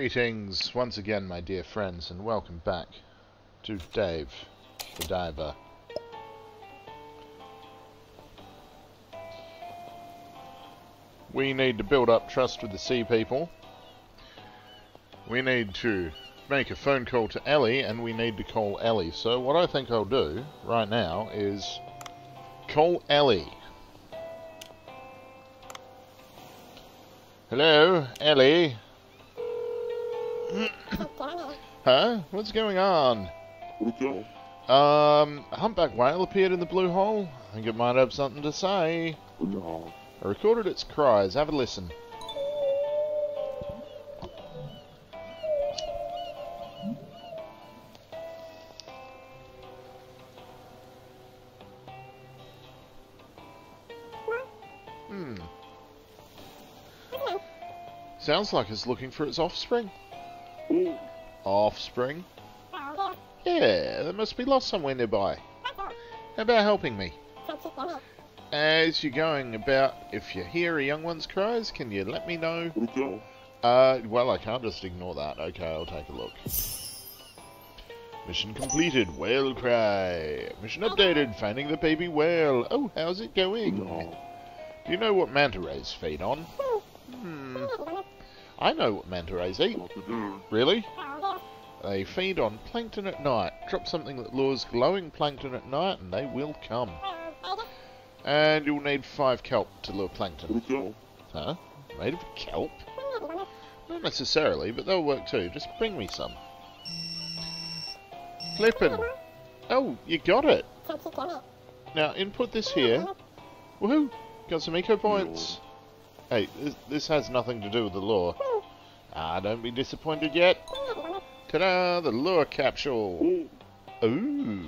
Greetings once again, my dear friends, and welcome back to Dave, the Diver. We need to build up trust with the sea people. We need to make a phone call to Ellie, and we need to call Ellie. So what I think I'll do right now is call Ellie. Hello, Ellie. Huh? What's going on? Um, humpback whale appeared in the blue hole. I think it might have something to say. I recorded its cries. Have a listen. Hmm. Sounds like it's looking for its offspring. Offspring? Yeah, they must be lost somewhere nearby. How about helping me? As you're going about, if you hear a young one's cries, can you let me know? okay. Uh, well, I can't just ignore that. Okay, I'll take a look. Mission completed. Whale cry. Mission updated. Finding the baby whale. Oh, how's it going? Do you know what manta rays feed on? Hmm. I know what manta rays eat. What to do? Really? They feed on plankton at night. Drop something that lures glowing plankton at night and they will come. And you'll need five kelp to lure plankton. Huh? Made of kelp? Not necessarily, but they'll work too. Just bring me some. Flippin'. Oh, you got it. Now, input this here. Woohoo! Got some eco points. Hey, this, this has nothing to do with the lure. Ah, don't be disappointed yet. Ta-da! The lure capsule. Oh, Ooh.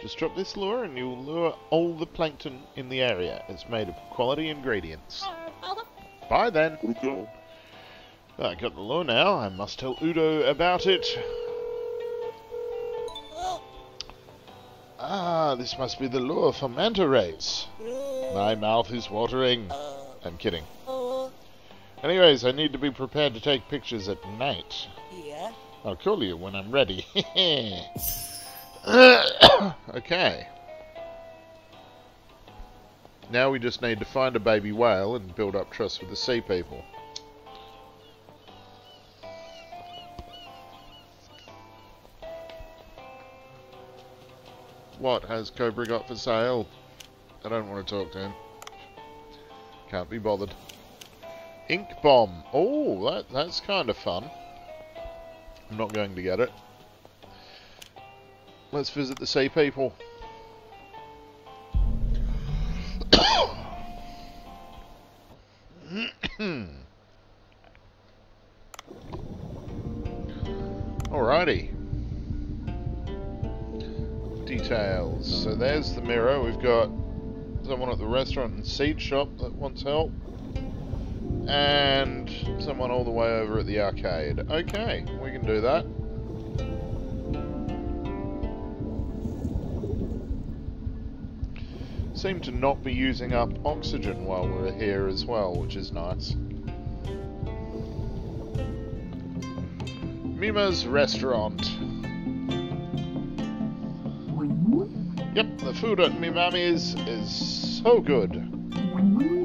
Just drop this lure and you'll lure all the plankton in the area. It's made of quality ingredients. Bye then. I got the lure now. I must tell Udo about it. Ah, this must be the lure for manta rays. My mouth is watering. I'm kidding. Anyways, I need to be prepared to take pictures at night. Yeah. I'll call you when I'm ready. okay. Now we just need to find a baby whale and build up trust with the sea people. What has Cobra got for sale? I don't want to talk to him. Can't be bothered. Ink bomb. Oh, that that's kind of fun. I'm not going to get it. Let's visit the sea people. Alrighty. Details. So there's the mirror. We've got someone at the restaurant and seed shop that wants help. And someone all the way over at the arcade. Okay, we can do that. Seem to not be using up oxygen while we're here as well, which is nice. Mima's restaurant. Yep, the food at Mimami's is so good.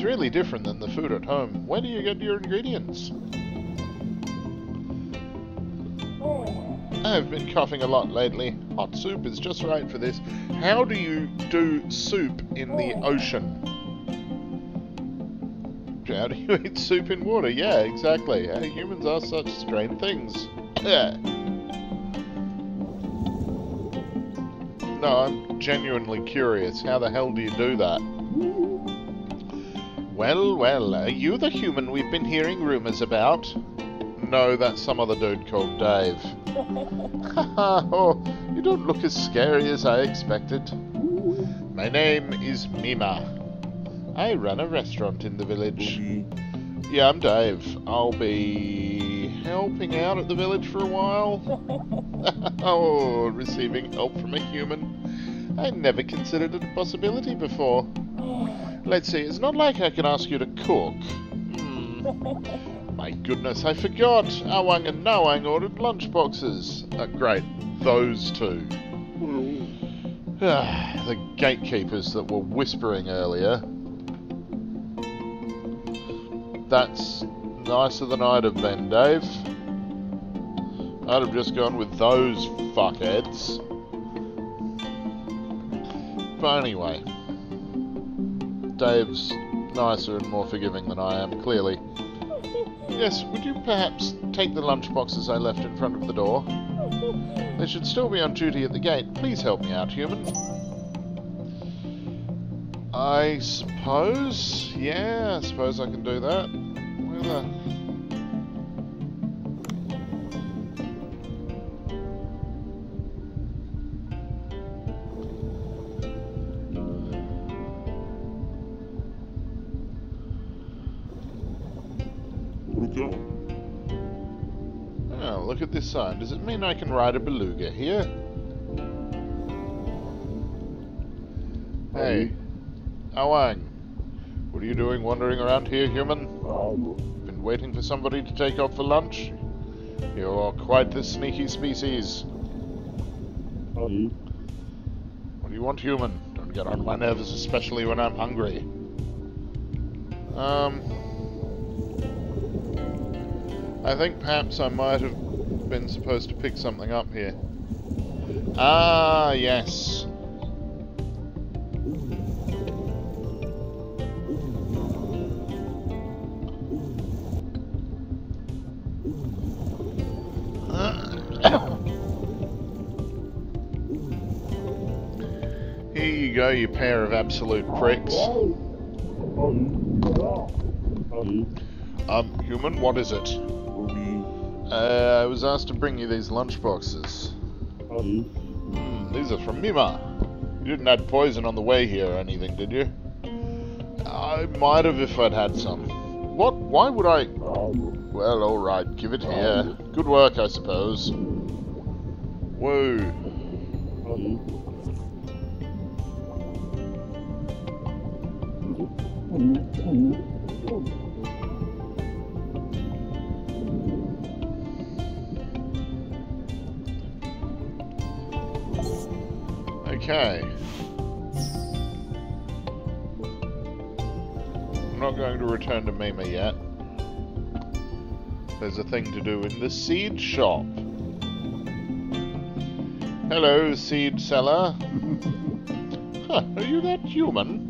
It's really different than the food at home. Where do you get your ingredients? I've been coughing a lot lately. Hot soup is just right for this. How do you do soup in the ocean? How do you eat soup in water? Yeah, exactly. How humans are such strange things. No, I'm genuinely curious. How the hell do you do that? Well, well, are you the human we've been hearing rumours about? No, that's some other dude called Dave. oh, you don't look as scary as I expected. My name is Mima. I run a restaurant in the village. Yeah, I'm Dave. I'll be helping out at the village for a while. oh, receiving help from a human. I never considered it a possibility before. Let's see, it's not like I can ask you to cook. Hmm. my goodness, I forgot! Awang and Nawang ordered lunchboxes. Uh, great, those two. Ah, the gatekeepers that were whispering earlier. That's nicer than I'd have been, Dave. I'd have just gone with those fuckheads. But anyway, Dave's nicer and more forgiving than I am, clearly. Yes, would you perhaps take the lunchboxes I left in front of the door? They should still be on duty at the gate. Please help me out, human. I suppose? Yeah, I suppose I can do that. Where the... look at this sign. Does it mean I can ride a beluga here? Hey, Awang. What are you doing wandering around here, human? Been waiting for somebody to take off for lunch? You're quite the sneaky species. What do you want, human? Don't get on my nerves, especially when I'm hungry. Um... I think perhaps I might have been supposed to pick something up here. Ah, yes. Here you go, you pair of absolute pricks. Um, human, what is it? Uh, I was asked to bring you these lunchboxes. Hmm, these are from Mima. You didn't add poison on the way here or anything, did you? I might have if I'd had some. What? Why would I... Well, alright, give it here. Good work, I suppose. Whoa. Okay. I'm not going to return to Mima yet. There's a thing to do in the seed shop. Hello, seed seller. Huh, are you that human?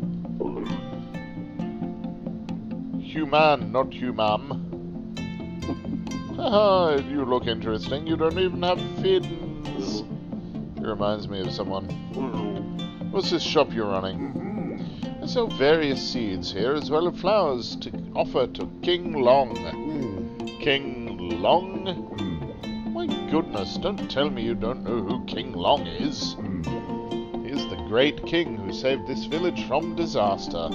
Human, not human. Haha, you look interesting. You don't even have fins. It reminds me of someone. Mm-hmm. What's this shop you're running? Mm-hmm. I sell various seeds here, as well as flowers to offer to King Long. Mm. King Long? Mm. My goodness, don't tell me you don't know who King Long is. Mm. He's the great king who saved this village from disaster.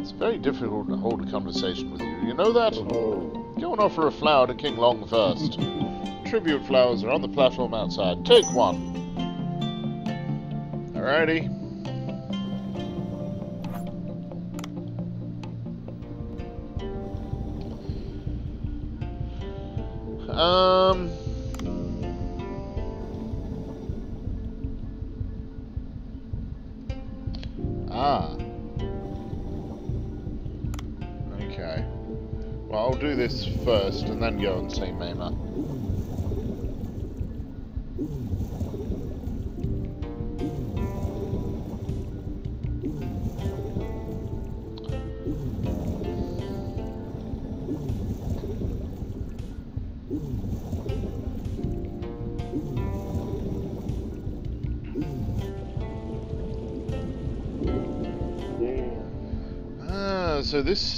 It's very difficult to hold a conversation with you, you know that? Mm-hmm. Go and offer a flower to King Long first. Tribute flowers are on the platform outside. Take one. Alrighty. Um. Ah. Okay. Well, I'll do this first and then go and see Mima.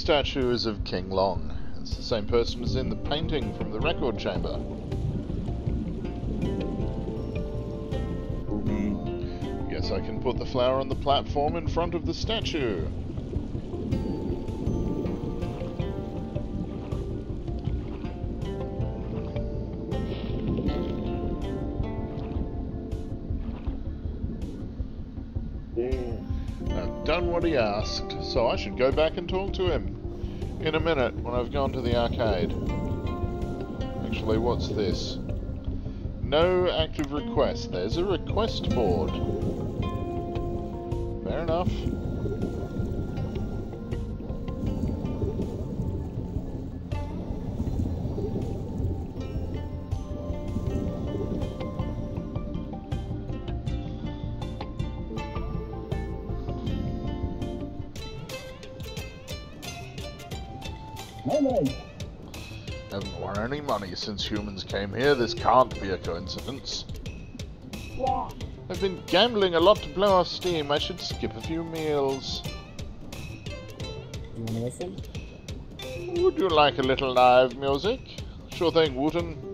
Statue is of King Long. It's the same person as in the painting from the record chamber. Hmm. Guess I can put the flower on the platform in front of the statue. Hmm. I've done what he asked, so I should go back and talk to him. In a minute when I've gone to the arcade. Actually, what's this? No active request. There's a request board. Fair enough. Since humans came here. This can't be a coincidence. I've been gambling a lot to blow off steam. I should skip a few meals. You wanna listen? Would you like a little live music? Sure thing, Wooten.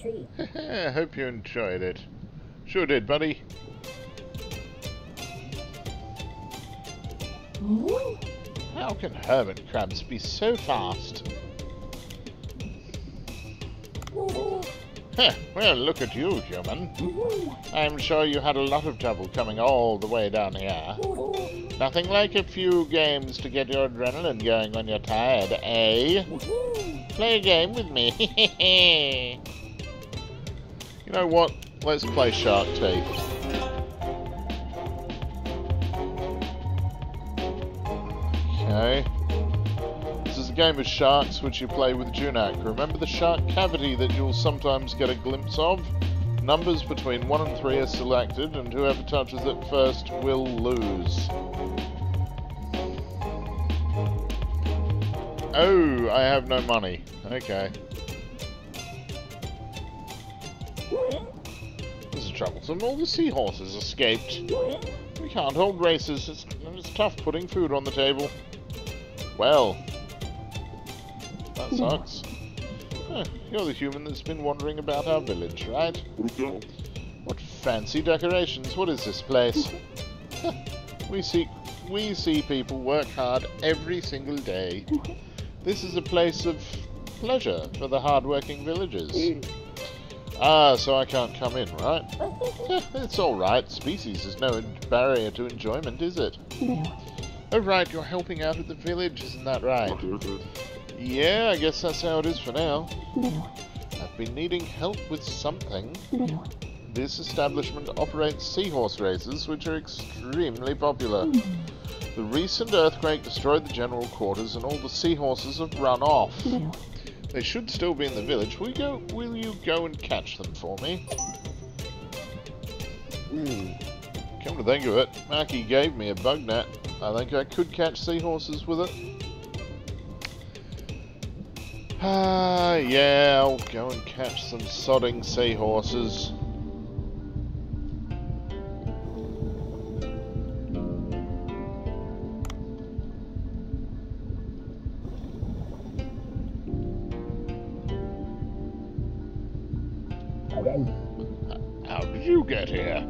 Tree. I hope you enjoyed it. Sure did, buddy. How can hermit crabs be so fast? Heh, well, look at you, human. I'm sure you had a lot of trouble coming all the way down here. Nothing like a few games to get your adrenaline going when you're tired, eh? Play a game with me. you know what? Let's play Shark Teeth. Okay. This is a game of sharks which you play with Junak. Remember the shark cavity that you'll sometimes get a glimpse of? Numbers between 1 and 3 are selected, and whoever touches it first will lose. Oh, I have no money. Okay. This is troublesome. All the seahorses escaped. We can't hold races. It's, it's tough putting food on the table. Well. That sucks. Huh, you're the human that's been wandering about our village, right? What fancy decorations. What is this place? we see we see people work hard every single day. This is a place of pleasure for the hard-working villagers. Ah, so I can't come in, right? It's alright. Species is no barrier to enjoyment, is it? Oh, right, you're helping out at the village, isn't that right? Yeah, I guess that's how it is for now. I've been needing help with something. This establishment operates seahorse races, which are extremely popular. The recent earthquake destroyed the general quarters, and all the seahorses have run off. They should still be in the village. Will you go? Will you go and catch them for me? Hmm. Come to think of it, Marky gave me a bug net. I think I could catch seahorses with it. Ah, yeah, I'll go and catch some sodding seahorses. You get here?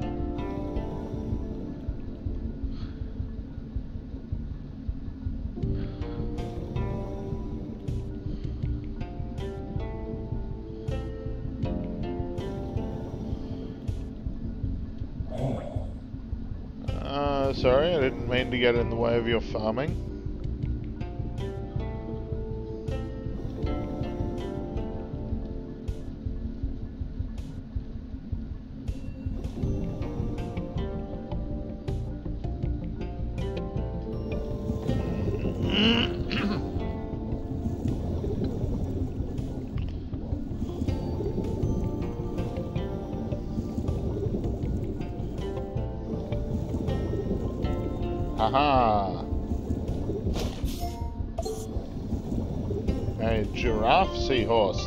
Uh, sorry, I didn't mean to get in the way of your farming.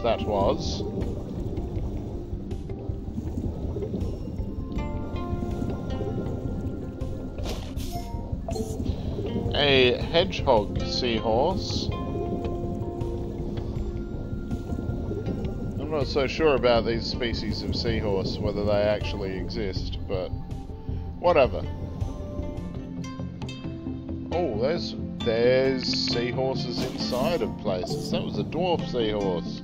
That was. A hedgehog seahorse. I'm not so sure about these species of seahorse, whether they actually exist, but whatever. Oh, there's there's seahorses inside of places. That was a dwarf seahorse.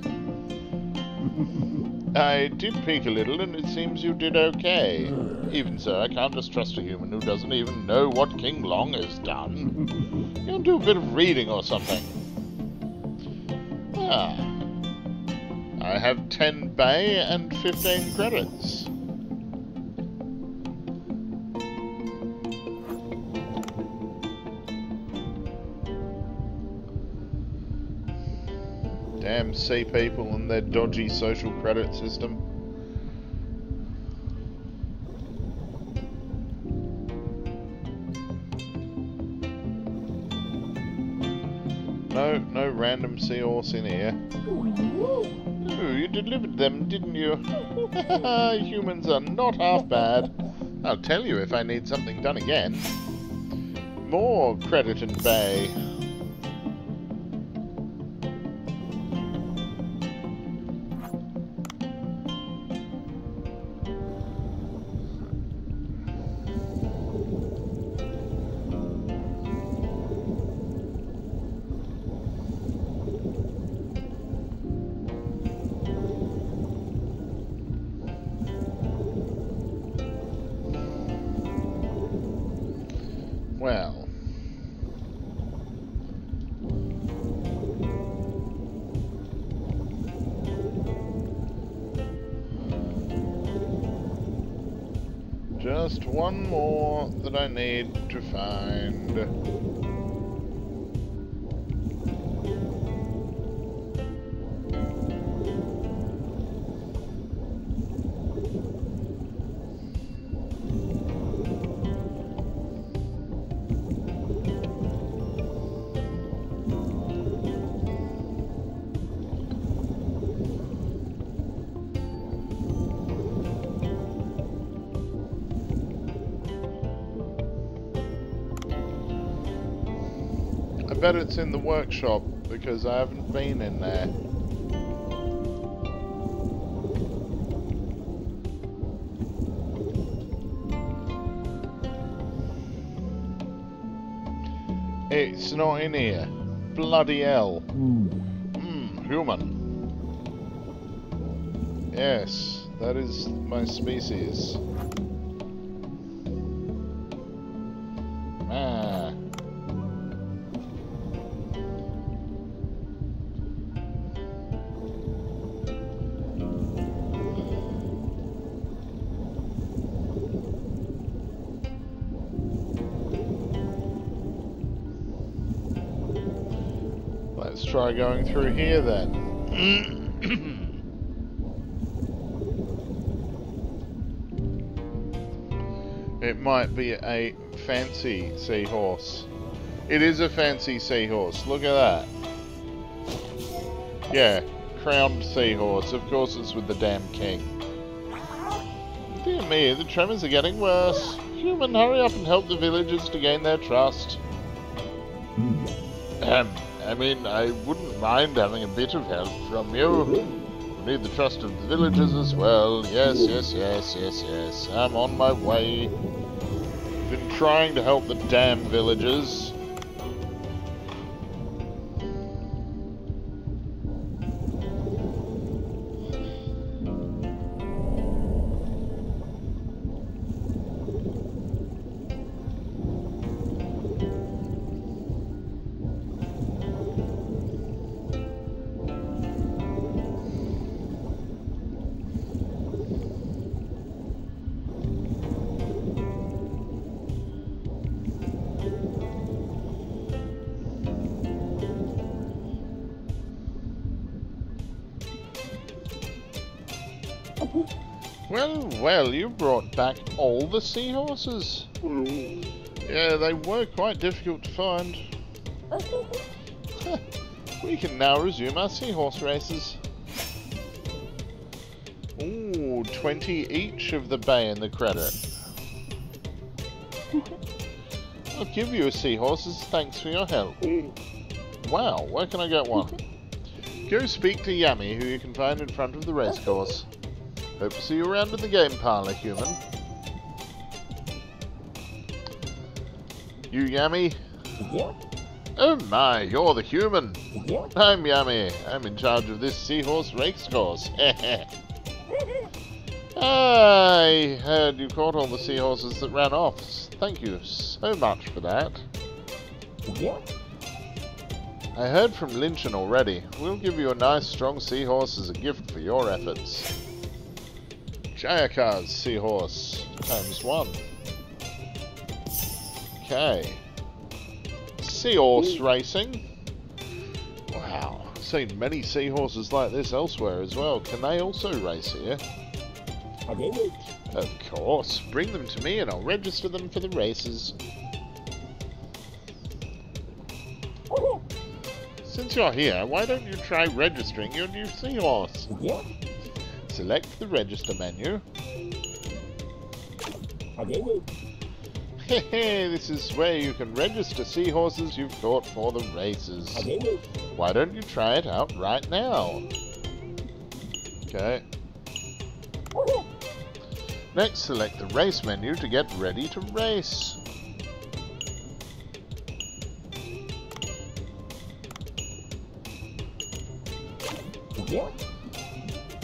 I did peek a little, and it seems you did okay. Even so, I can't just trust a human who doesn't even know what King Long has done. You'll do a bit of reading or something. Ah. I have 10 bay and 15 credits. Sea people and their dodgy social credit system. No, no random seahorse in here. Oh, you delivered them, didn't you? Humans are not half bad. I'll tell you if I need something done again. More credit and bay. One more that I need to find. It's in the workshop because I haven't been in there. It's not in here. Bloody hell. Hmm, human. Yes, that is my species. Try going through here then. it might be a fancy seahorse. It is a fancy seahorse. Look at that. Yeah, crowned seahorse. Of course it's with the damn king. Dear me, the tremors are getting worse. Human, hurry up and help the villagers to gain their trust. I mean, I wouldn't mind having a bit of help from you. We need the trust of the villagers as well. Yes, yes, yes, yes, yes. I'm on my way. Been trying to help the damn villagers. The seahorses. Yeah, they were quite difficult to find. we can now resume our seahorse races. Ooh, 20 each of the bay and the credit. I'll give you a seahorse as thanks for your help. Wow, where can I get one? Go speak to Yami, who you can find in front of the racecourse. Hope to see you around in the game parlor, human. You Yami, Yeah. Oh my, you're the human. Yeah. I'm Yummy. I'm in charge of this seahorse race course. I heard you caught all the seahorses that ran off. Thank you so much for that. Yeah. I heard from Lynchen already. We'll give you a nice strong seahorse as a gift for your efforts. Jayakar's seahorse times one. Okay. Seahorse racing. Wow. I've seen many seahorses like this elsewhere as well. Can they also race here? I did it. Of course. Bring them to me and I'll register them for the races. Since you're here, why don't you try registering your new seahorse? Yeah. Select the register menu. I it. This is where you can register seahorses you've caught for the races. I did it. Why don't you try it out right now? Okay. Next, select the race menu to get ready to race.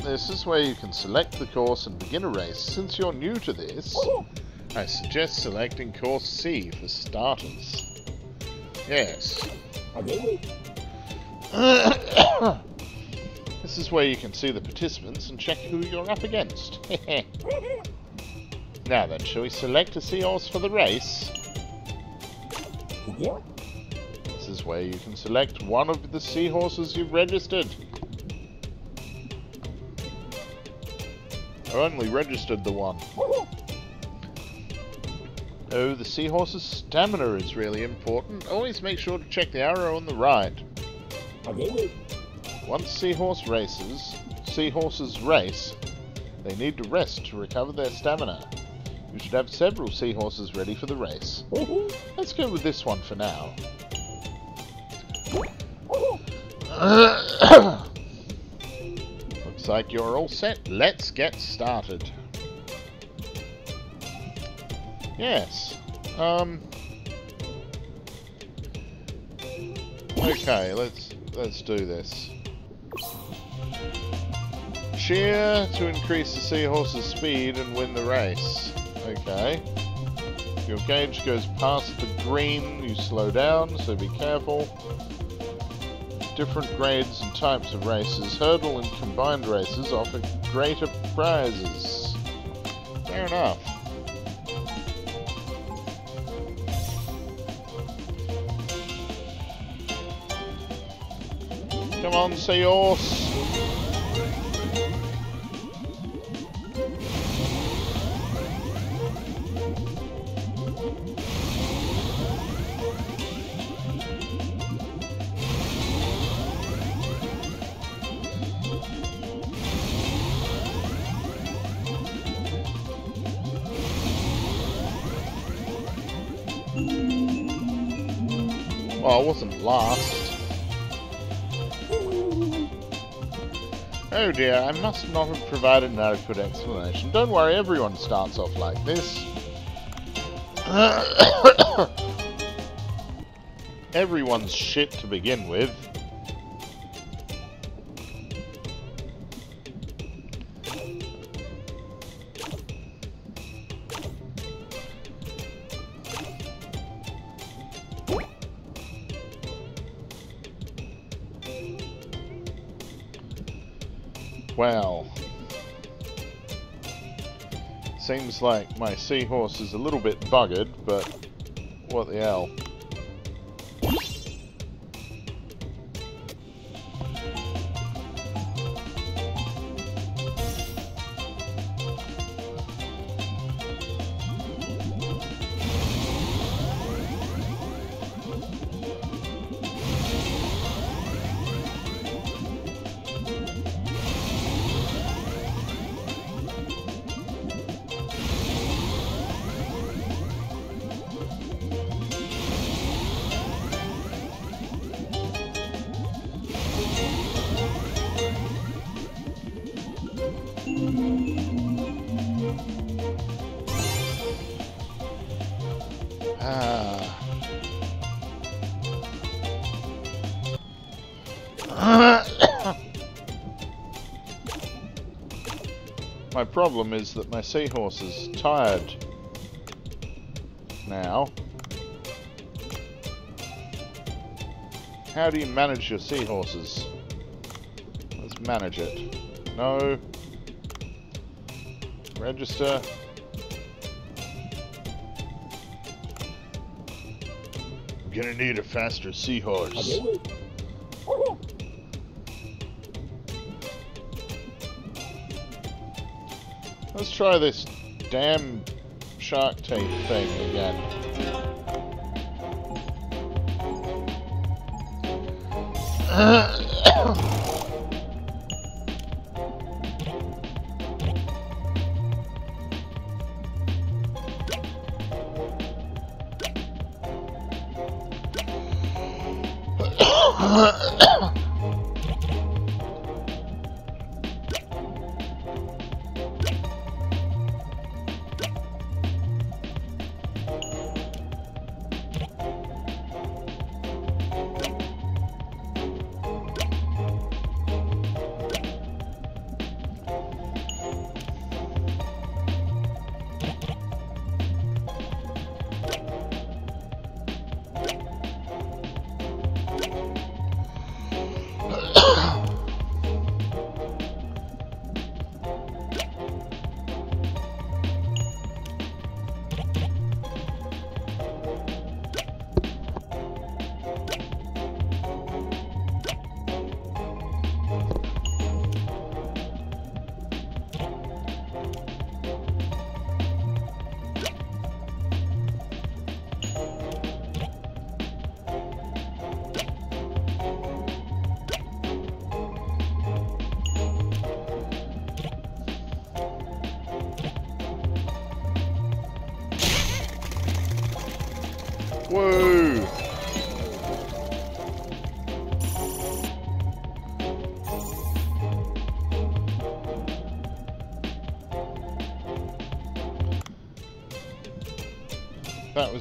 This is where you can select the course and begin a race. Since you're new to this, I suggest selecting course C for starters. Yes. I this is where you can see the participants and check who you're up against. now then, shall we select a seahorse for the race? This is where you can select one of the seahorses you've registered. I only registered the one. Oh, the seahorse's stamina is really important. Always make sure to check the arrow on the right. It. Once seahorse races, seahorses race, they need to rest to recover their stamina. You should have several seahorses ready for the race. Let's go with this one for now. Looks like you're all set. Let's get started. Yes. Um. Okay, let's let's do this. Cheer to increase the seahorse's speed and win the race. Okay. Your gauge goes past the green, you slow down, so be careful. Different grades and types of races. Hurdle and combined races offer greater prizes. Fair enough. Come on, seahorse. Well, I wasn't last. Oh dear, I must not have provided an adequate explanation. Don't worry, everyone starts off like this. Everyone's shit to begin with. Seems like my seahorse is a little bit buggered, but what the hell. Problem is that my seahorse is tired now. How do you manage your seahorses? Let's manage it. No. Register. I'm gonna need a faster seahorse. Try this damn shark tape thing again. Woo!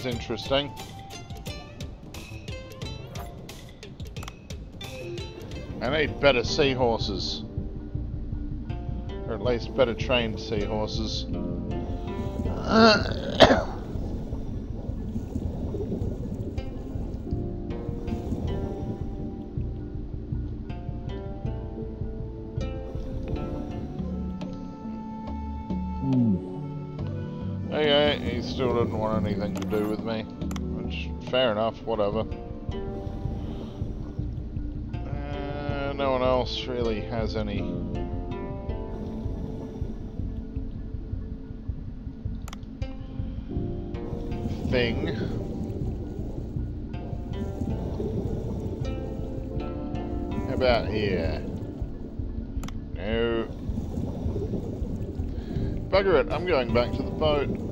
Was interesting. I need better seahorses. Or at least better trained seahorses. Okay, whatever. Uh, no one else really has any... thing. How about here? No. Bugger it, I'm going back to the boat.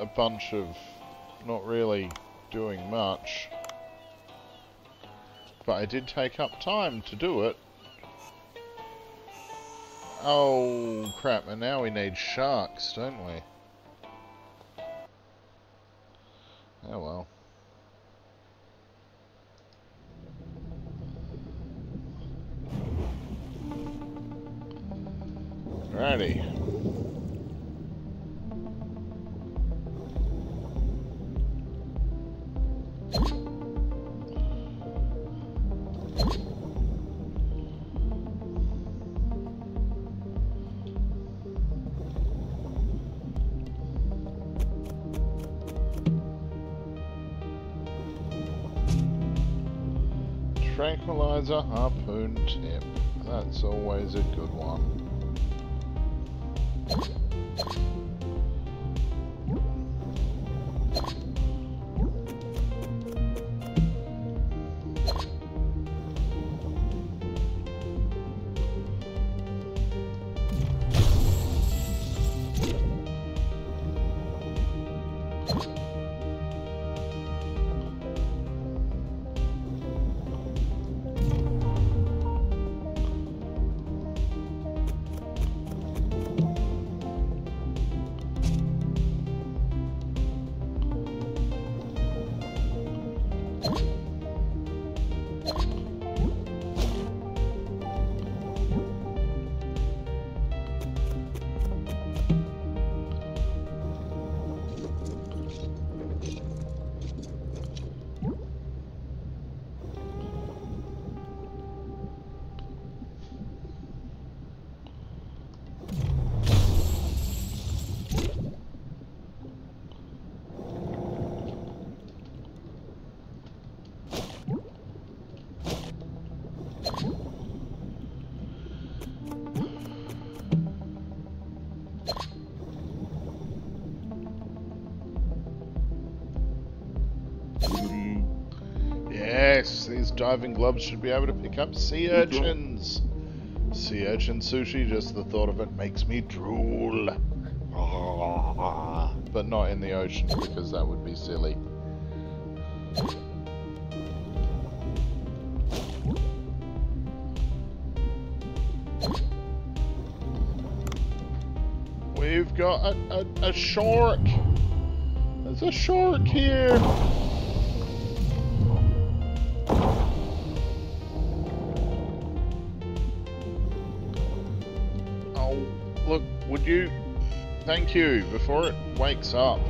A bunch of not really doing much. But I did take up time to do it. Oh, crap, and now we need sharks, don't we? Oh well. Righty. Manager. Ja, diving gloves should be able to pick up sea mm-hmm. urchins. Sea urchin sushi, just the thought of it makes me drool. But not in the ocean because that would be silly. We've got a, a, a shark. There's a shark here. Thank you, before it wakes up.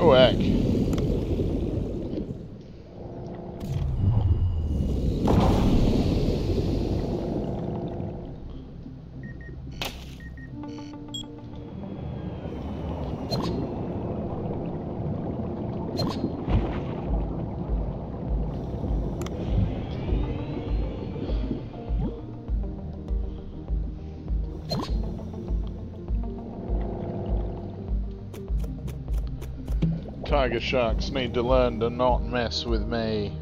Oh, heck. Tiger sharks need to learn to not mess with me.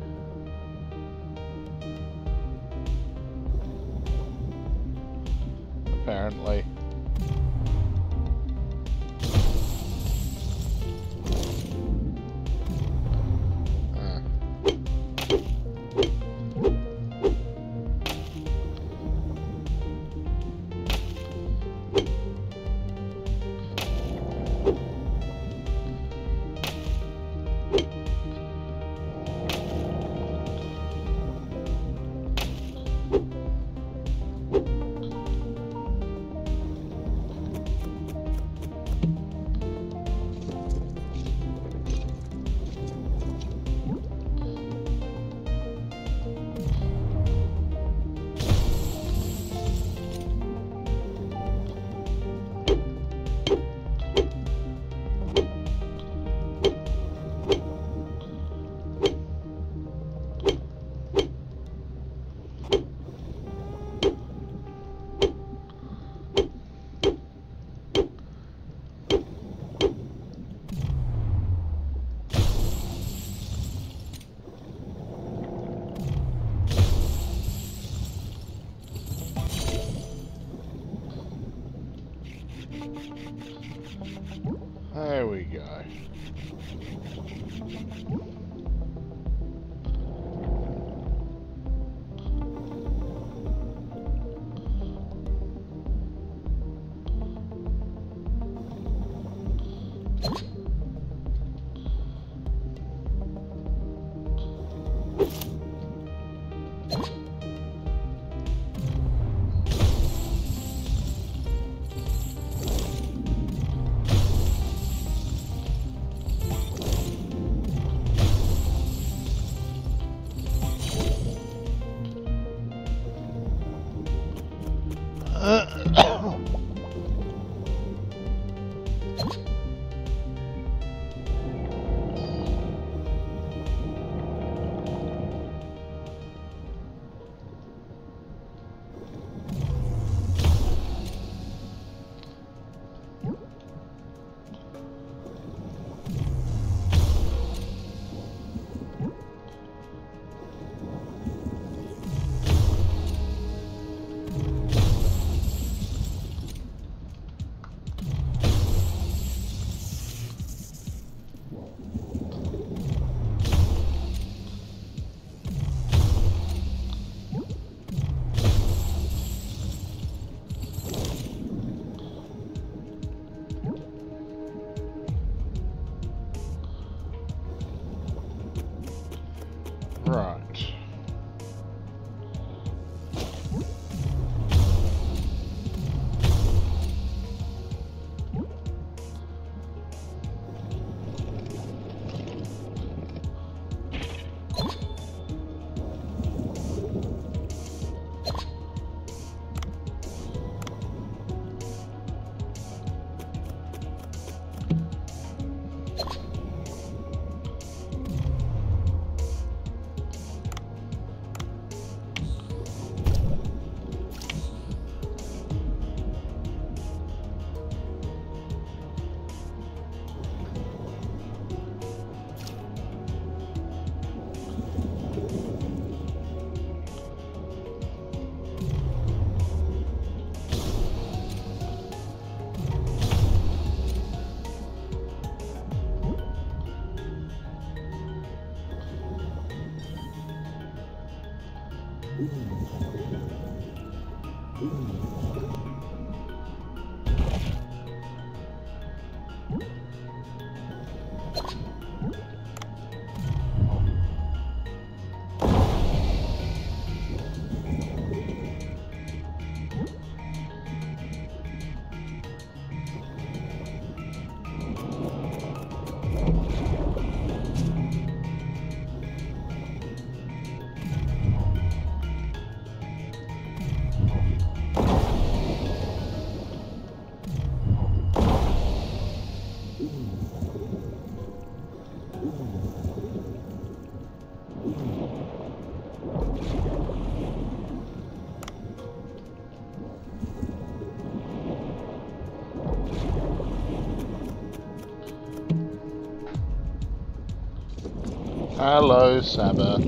Hello, Saba.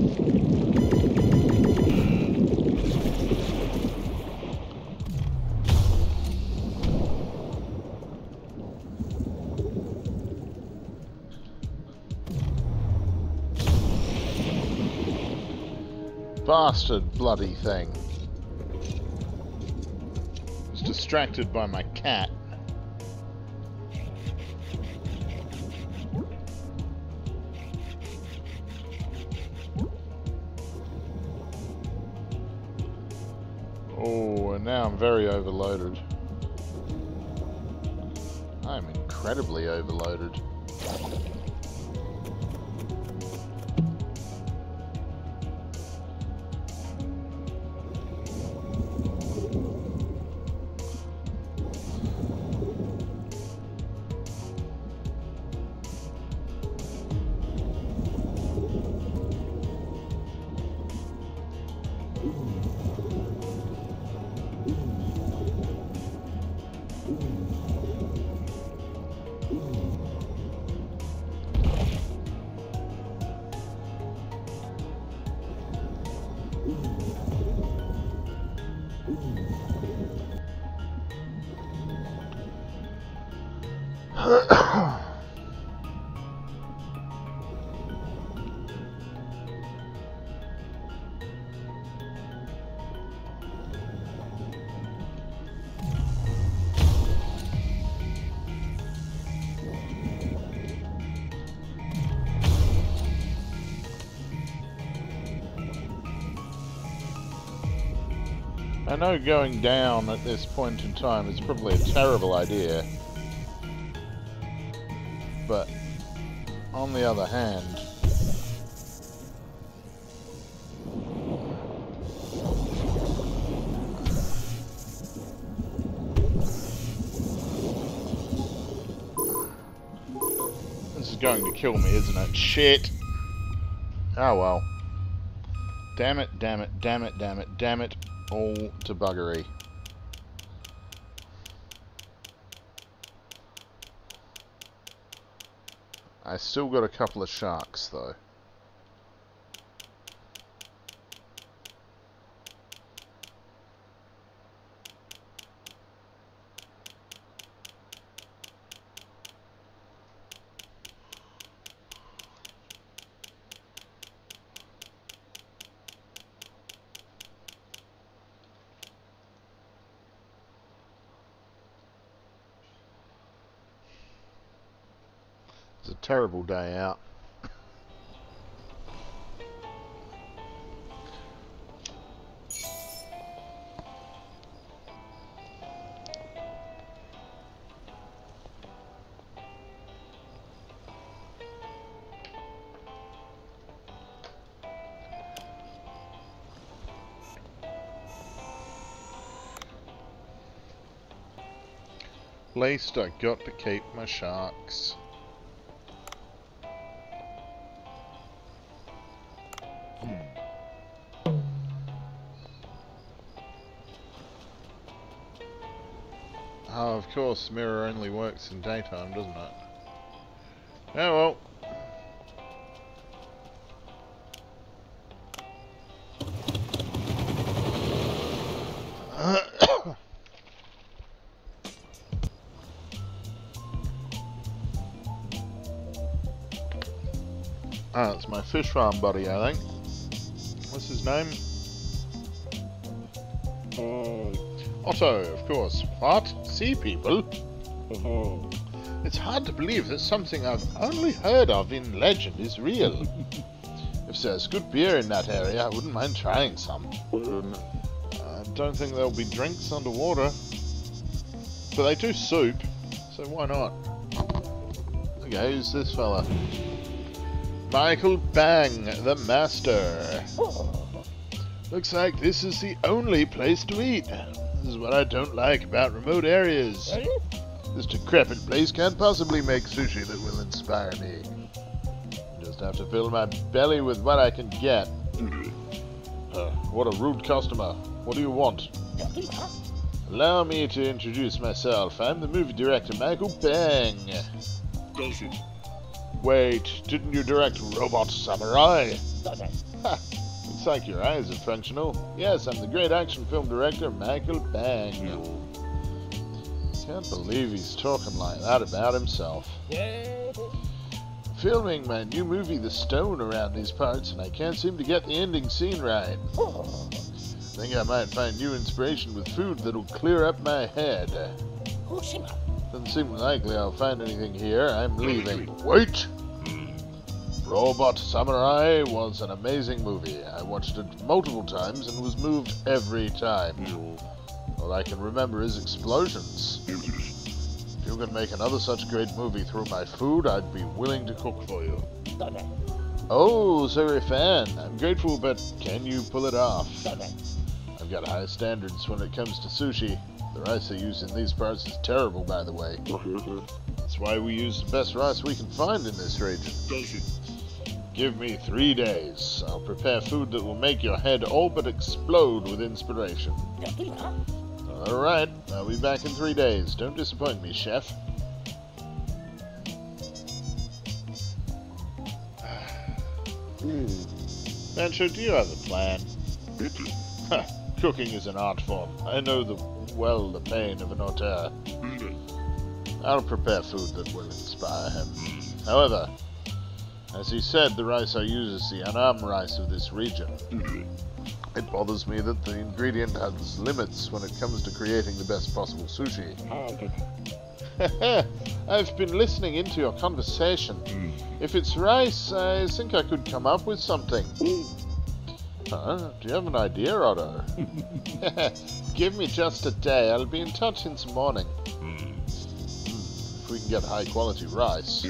Bastard bloody thing. Was distracted by my incredibly overloaded. Know going down at this point in time is probably a terrible idea. But, on the other hand... This is going to kill me, isn't it? Shit! Oh well. Damn it, damn it, damn it, damn it, damn it all to buggery. I still got a couple of sharks though. Terrible day out. At least I got to keep my sharks. Of course, mirror only works in daytime, doesn't it? Oh well. Ah, it's my fish farm buddy, I think. What's his name? Uh, Otto, of course. What? Sea people? Oh, It's hard to believe that something I've only heard of in legend is real. if there's good beer in that area, I wouldn't mind trying some. um, I don't think there'll be drinks underwater. But they do soup, so why not? Okay, who's this fella? Michael Bang, the master. Looks like this is the only place to eat. This is what I don't like about remote areas. This decrepit place can't possibly make sushi that will inspire me. Just have to fill my belly with what I can get. Uh, what a rude customer. What do you want? Allow me to introduce myself. I'm the movie director, Michael it? Wait, didn't you direct Robot Samurai? Looks like your eyes are functional. Yes, I'm the great action film director, Michael Bang. Can't believe he's talking like that about himself. Filming my new movie, The Stone, around these parts, and I can't seem to get the ending scene right. Think I might find new inspiration with food that'll clear up my head. Doesn't seem likely I'll find anything here. I'm leaving. Wait! Robot Samurai was an amazing movie. I watched it multiple times and was moved every time. All I can remember is explosions. If you can make another such great movie through my food, I'd be willing to cook for you. Oh, so you're a fan. I'm grateful, but can you pull it off? I've got high standards when it comes to sushi. The rice they use in these parts is terrible, by the way. That's why we use the best rice we can find in this region. Give me three days. I'll prepare food that will make your head all but explode with inspiration. All right, I'll be back in three days. Don't disappoint me, chef. Bancho, do you have a plan? Cooking is an art form. I know the well the pain of an auteur. I'll prepare food that will inspire him. However, as he said, the rice I use is the Anam rice of this region. Mm-hmm. It bothers me that the ingredient has limits when it comes to creating the best possible sushi. Ah, I've been listening into your conversation. Mm. If it's rice, I think I could come up with something. Mm. Huh? Do you have an idea, Otto? Give me just a day. I'll be in touch in the morning. Mm. Hmm, If we can get high quality rice,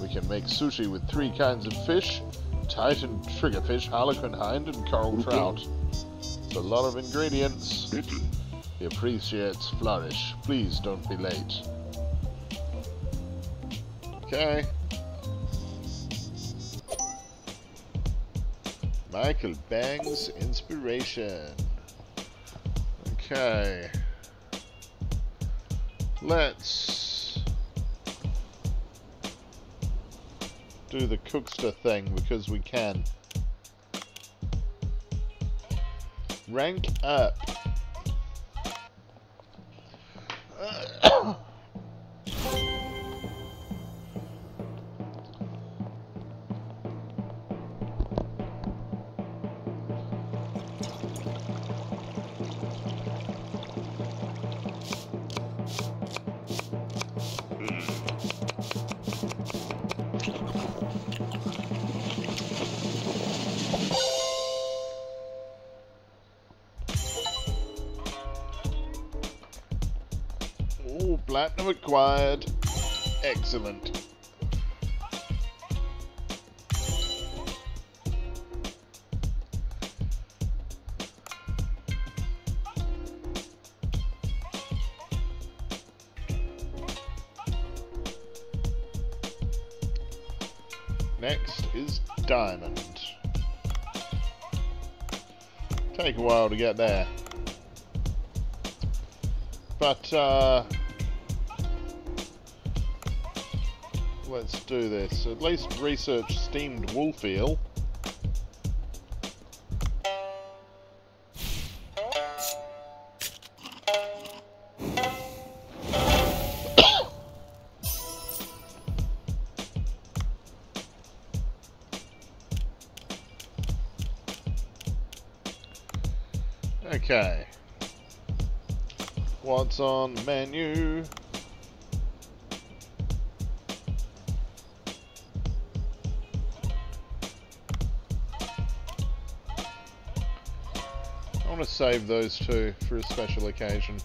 we can make sushi with three kinds of fish Titan triggerfish, harlequin hind, and coral trout. It's a lot of ingredients. He appreciates flourish. Please don't be late. Okay. Michael Bang's inspiration. Okay. Let's do the Cooksta thing because we can. Rank up. Acquired. Excellent. Next is diamond. Take a while to get there. But, uh, let's do this. At least research steamed wolf eel. Okay. What's on menu? Save those two for a special occasion.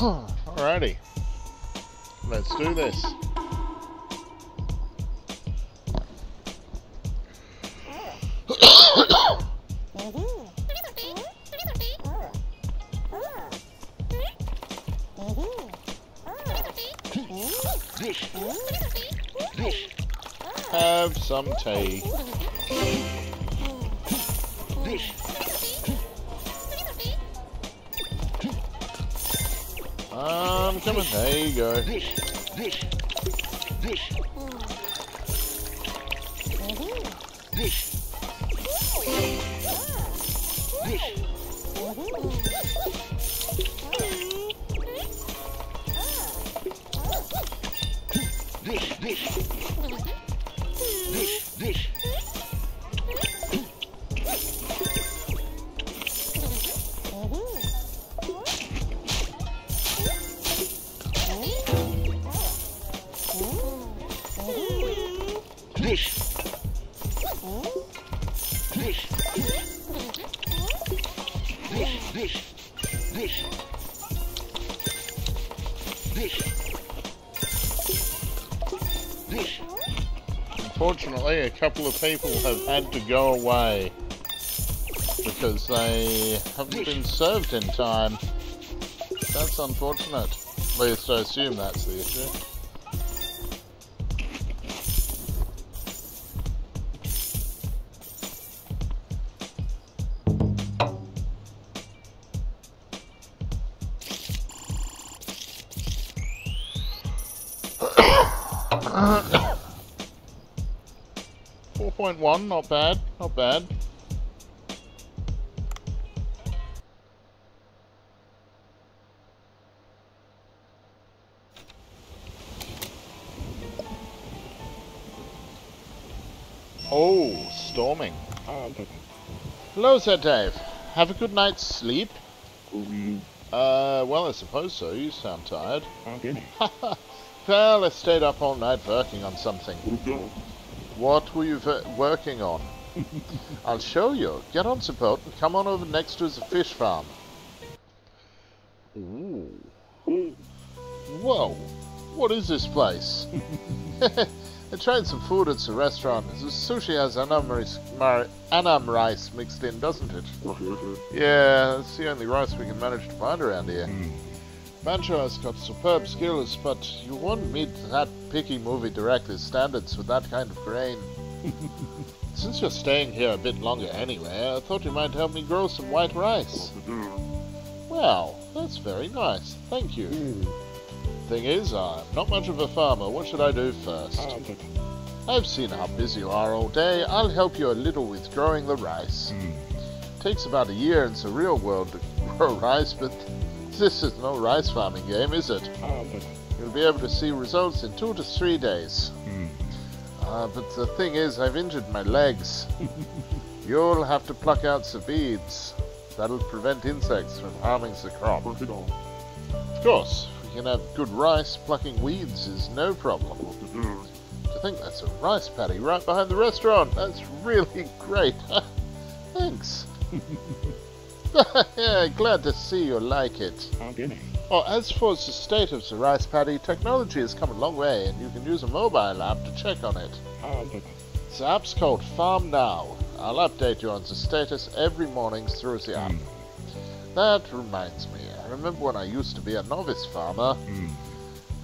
Alrighty. Let's do this. Have some tea. Go. People have had to go away because they haven't been served in time. That's unfortunate. At least I assume that's the issue. One, not bad, not bad. Oh, storming. Hello, Sir Dave. Have a good night's sleep? Uh, well, I suppose so. You sound tired. well, I stayed up all night working on something. What were you working on? I'll show you. Get on the boat and come on over next to the fish farm. Ooh. Whoa. What is this place? I tried some food at the restaurant. The sushi has anam rice, anam rice mixed in, doesn't it? Yeah, that's the only rice we can manage to find around here. Hmm. Bancho has got superb skills, but you won't meet that picky movie director's standards with that kind of grain. Since you're staying here a bit longer anyway, I thought you might help me grow some white rice. Well, that's very nice. Thank you. Hmm. Thing is, I'm not much of a farmer. What should I do first? Ah, Target. I've seen how busy you are all day. I'll help you a little with growing the rice. Hmm. Takes about a year in the real world to grow rice, but this is no rice farming game, is it? Ah, You'll be able to see results in two to three days. Uh, but the thing is, I've injured my legs. You'll have to pluck out the weeds. That'll prevent insects from harming the crop. Work it on. Of course, we can have good rice, plucking weeds is no problem. To think that's a rice paddy right behind the restaurant. That's really great. Thanks. glad to see you like it. Target. Oh, as for the state of the rice paddy, technology has come a long way, and you can use a mobile app to check on it. Ah, Target. The app's called Farm Now. I'll update you on the status every morning through the app. Hmm. That reminds me, I remember when I used to be a novice farmer. Hmm.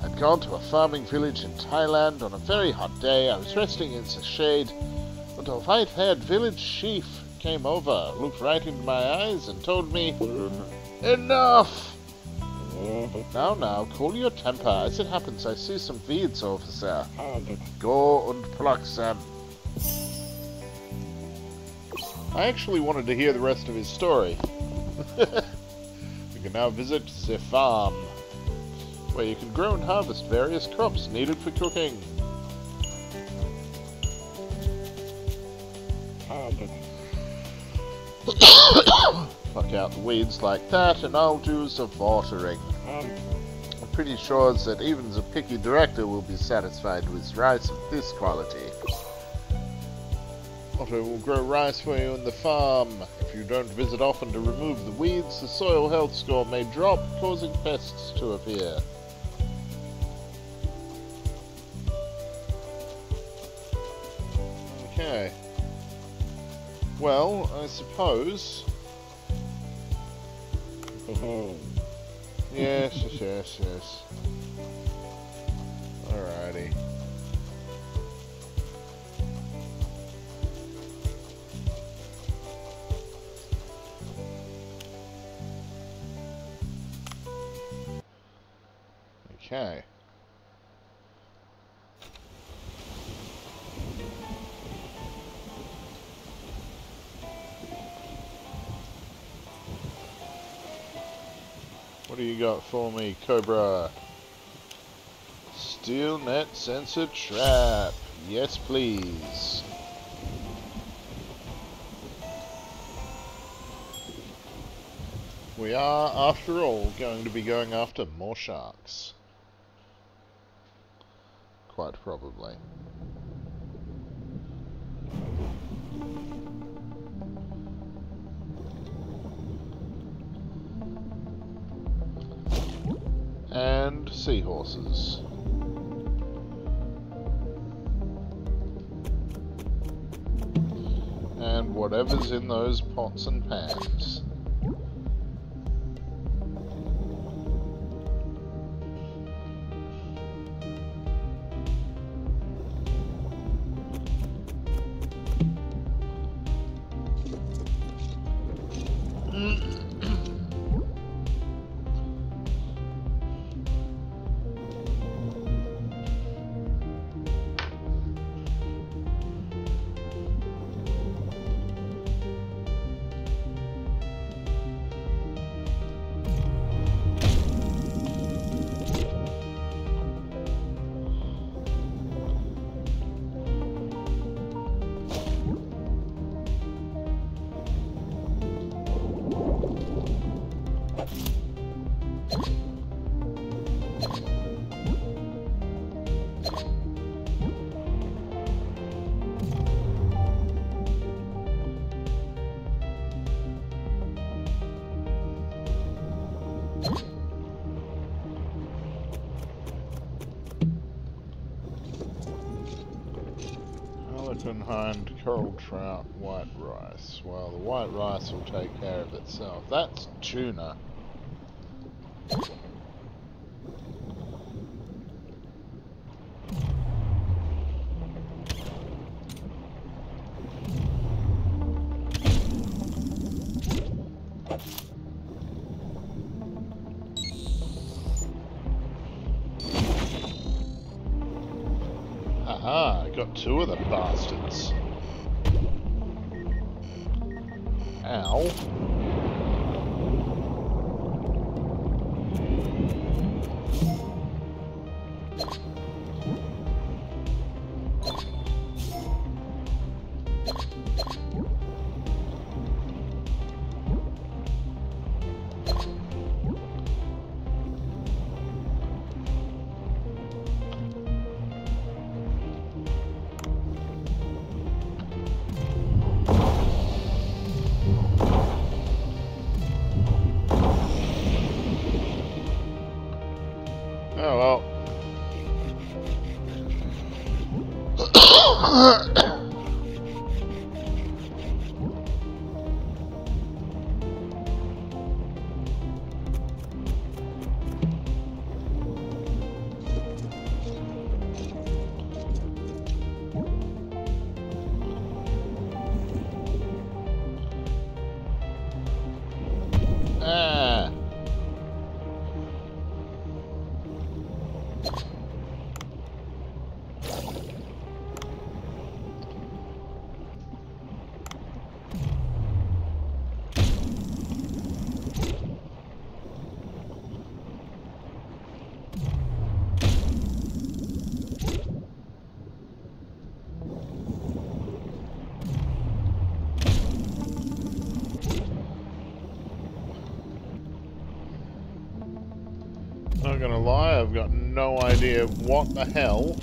I'd gone to a farming village in Thailand on a very hot day. I was resting in the shade, but a white-haired village chief came over, looked right into my eyes, and told me, Enough! Oh, now, now, cool your temper. As it happens, I see some weeds over there. Go and pluck them. I actually wanted to hear the rest of his story. we can now visit the farm, where you can grow and harvest various crops needed for cooking. Pluck out the weeds like that, and I'll do some watering. Target. Um, I'm pretty sure that even the picky director will be satisfied with rice of this quality. Otto will grow rice for you in the farm. If you don't visit often to remove the weeds, the soil health score may drop, causing pests to appear. Okay. Well, I suppose. Yes, yes, yes, yes. Alrighty. Okay. What do you got for me, Cobra? Steel net sensor trap. Yes, please. We are, after all, going to be going after more sharks. Quite probably. And seahorses. And whatever's in those pots and pans. rice, the white rice will take care of itself. That's tuna. Aha, I got two of the bastards. No idea what the hell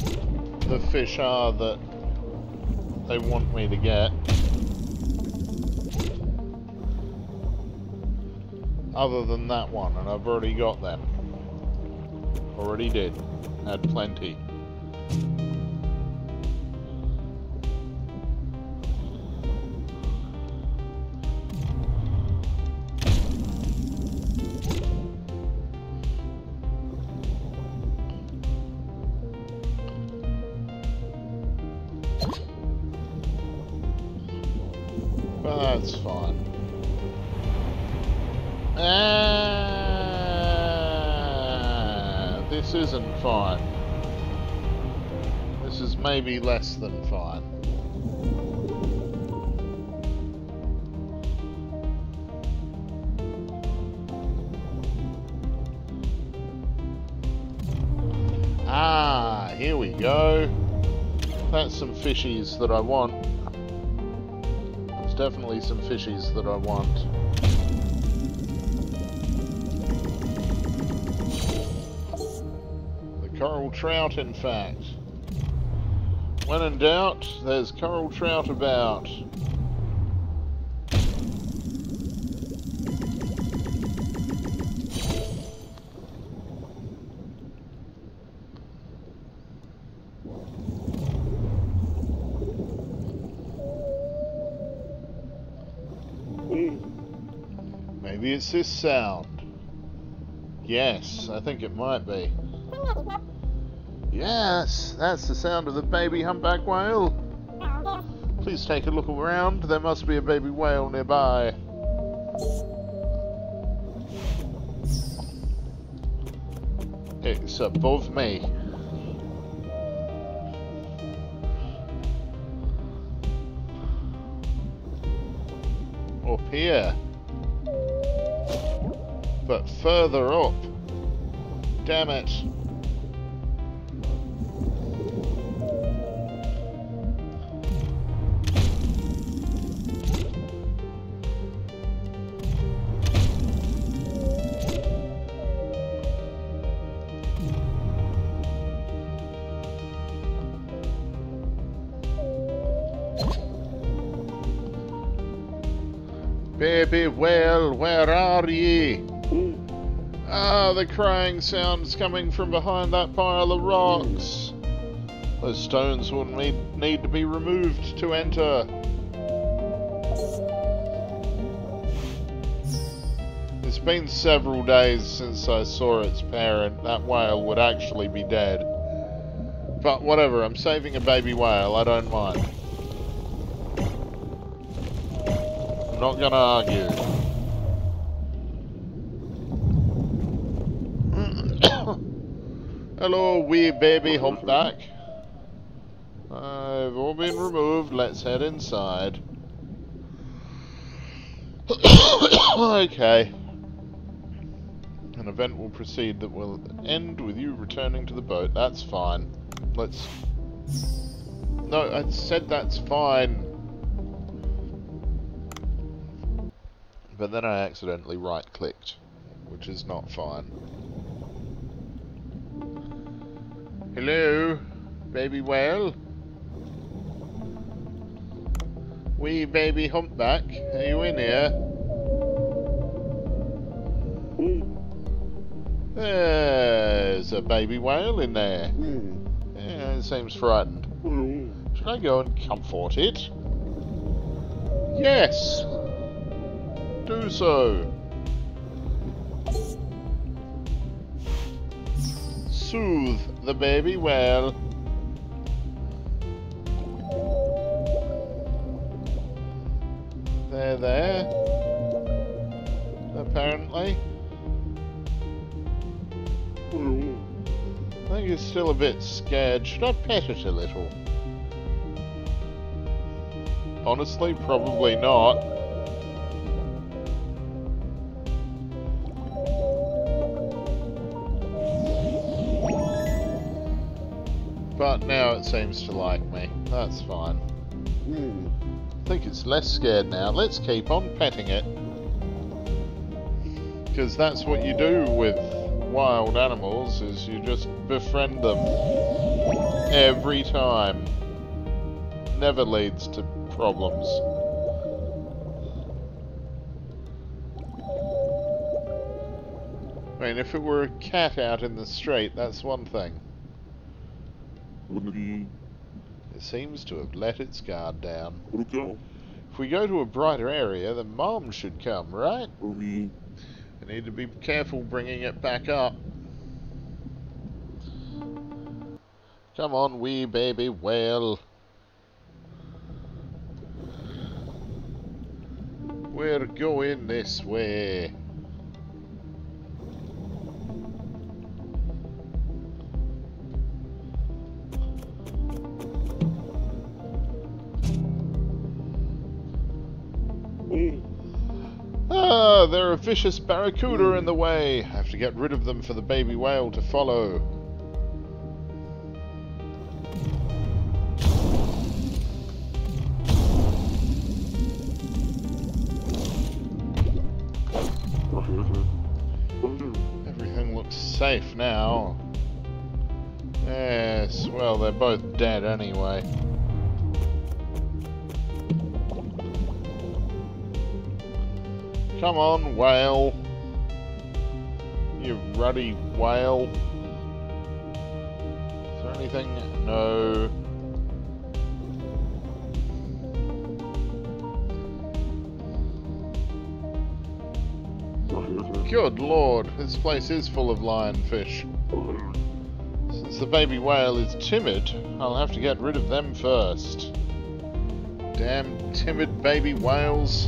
the fish are that they want me to get. Other than that one, and I've already got them. Already did. Had plenty. That I want. There's definitely some fishies that I want. The coral trout, in fact. When in doubt, there's coral trout about. Sound. Yes, I think it might be. Yes, that's the sound of the baby humpback whale. Please take a look around. There must be a baby whale nearby. It's above me. Up here. But further up. Damn it. The crying sound's coming from behind that pile of rocks. Those stones will need, need to be removed to enter. It's been several days since I saw its parent. That whale would actually be dead. But whatever, I'm saving a baby whale, I don't mind. I'm not gonna argue. Hello, wee baby humpback. I've all been removed. Let's head inside. okay. An event will proceed that will end with you returning to the boat. That's fine. Let's... No, I said that's fine. But then I accidentally right-clicked, which is not fine. Hello, baby whale? Wee baby humpback, are you in here? There's a baby whale in there. Yeah, it seems frightened. Should I go and comfort it? Yes! Do so. Soothe the baby whale. There, there. Apparently. I think it's still a bit scared. Should I pet it a little? Honestly, probably not. Seems to like me. That's fine. Hmm. I think it's less scared now. Let's keep on petting it. Because that's what you do with wild animals, is you just befriend them. Every time. Never leads to problems. I mean, if it were a cat out in the street, that's one thing. It seems to have let its guard down. If we go to a brighter area, the Mom should come, right? I need to be careful bringing it back up. Come on, wee baby whale. We're going this way. There are vicious barracuda in the way. I have to get rid of them for the baby whale to follow. Everything looks safe now. Yes, well, they're both dead anyway. Come on, whale. You ruddy whale. Is there anything? No. Good lord, this place is full of lionfish. Since the baby whale is timid, I'll have to get rid of them first. Damn timid baby whales.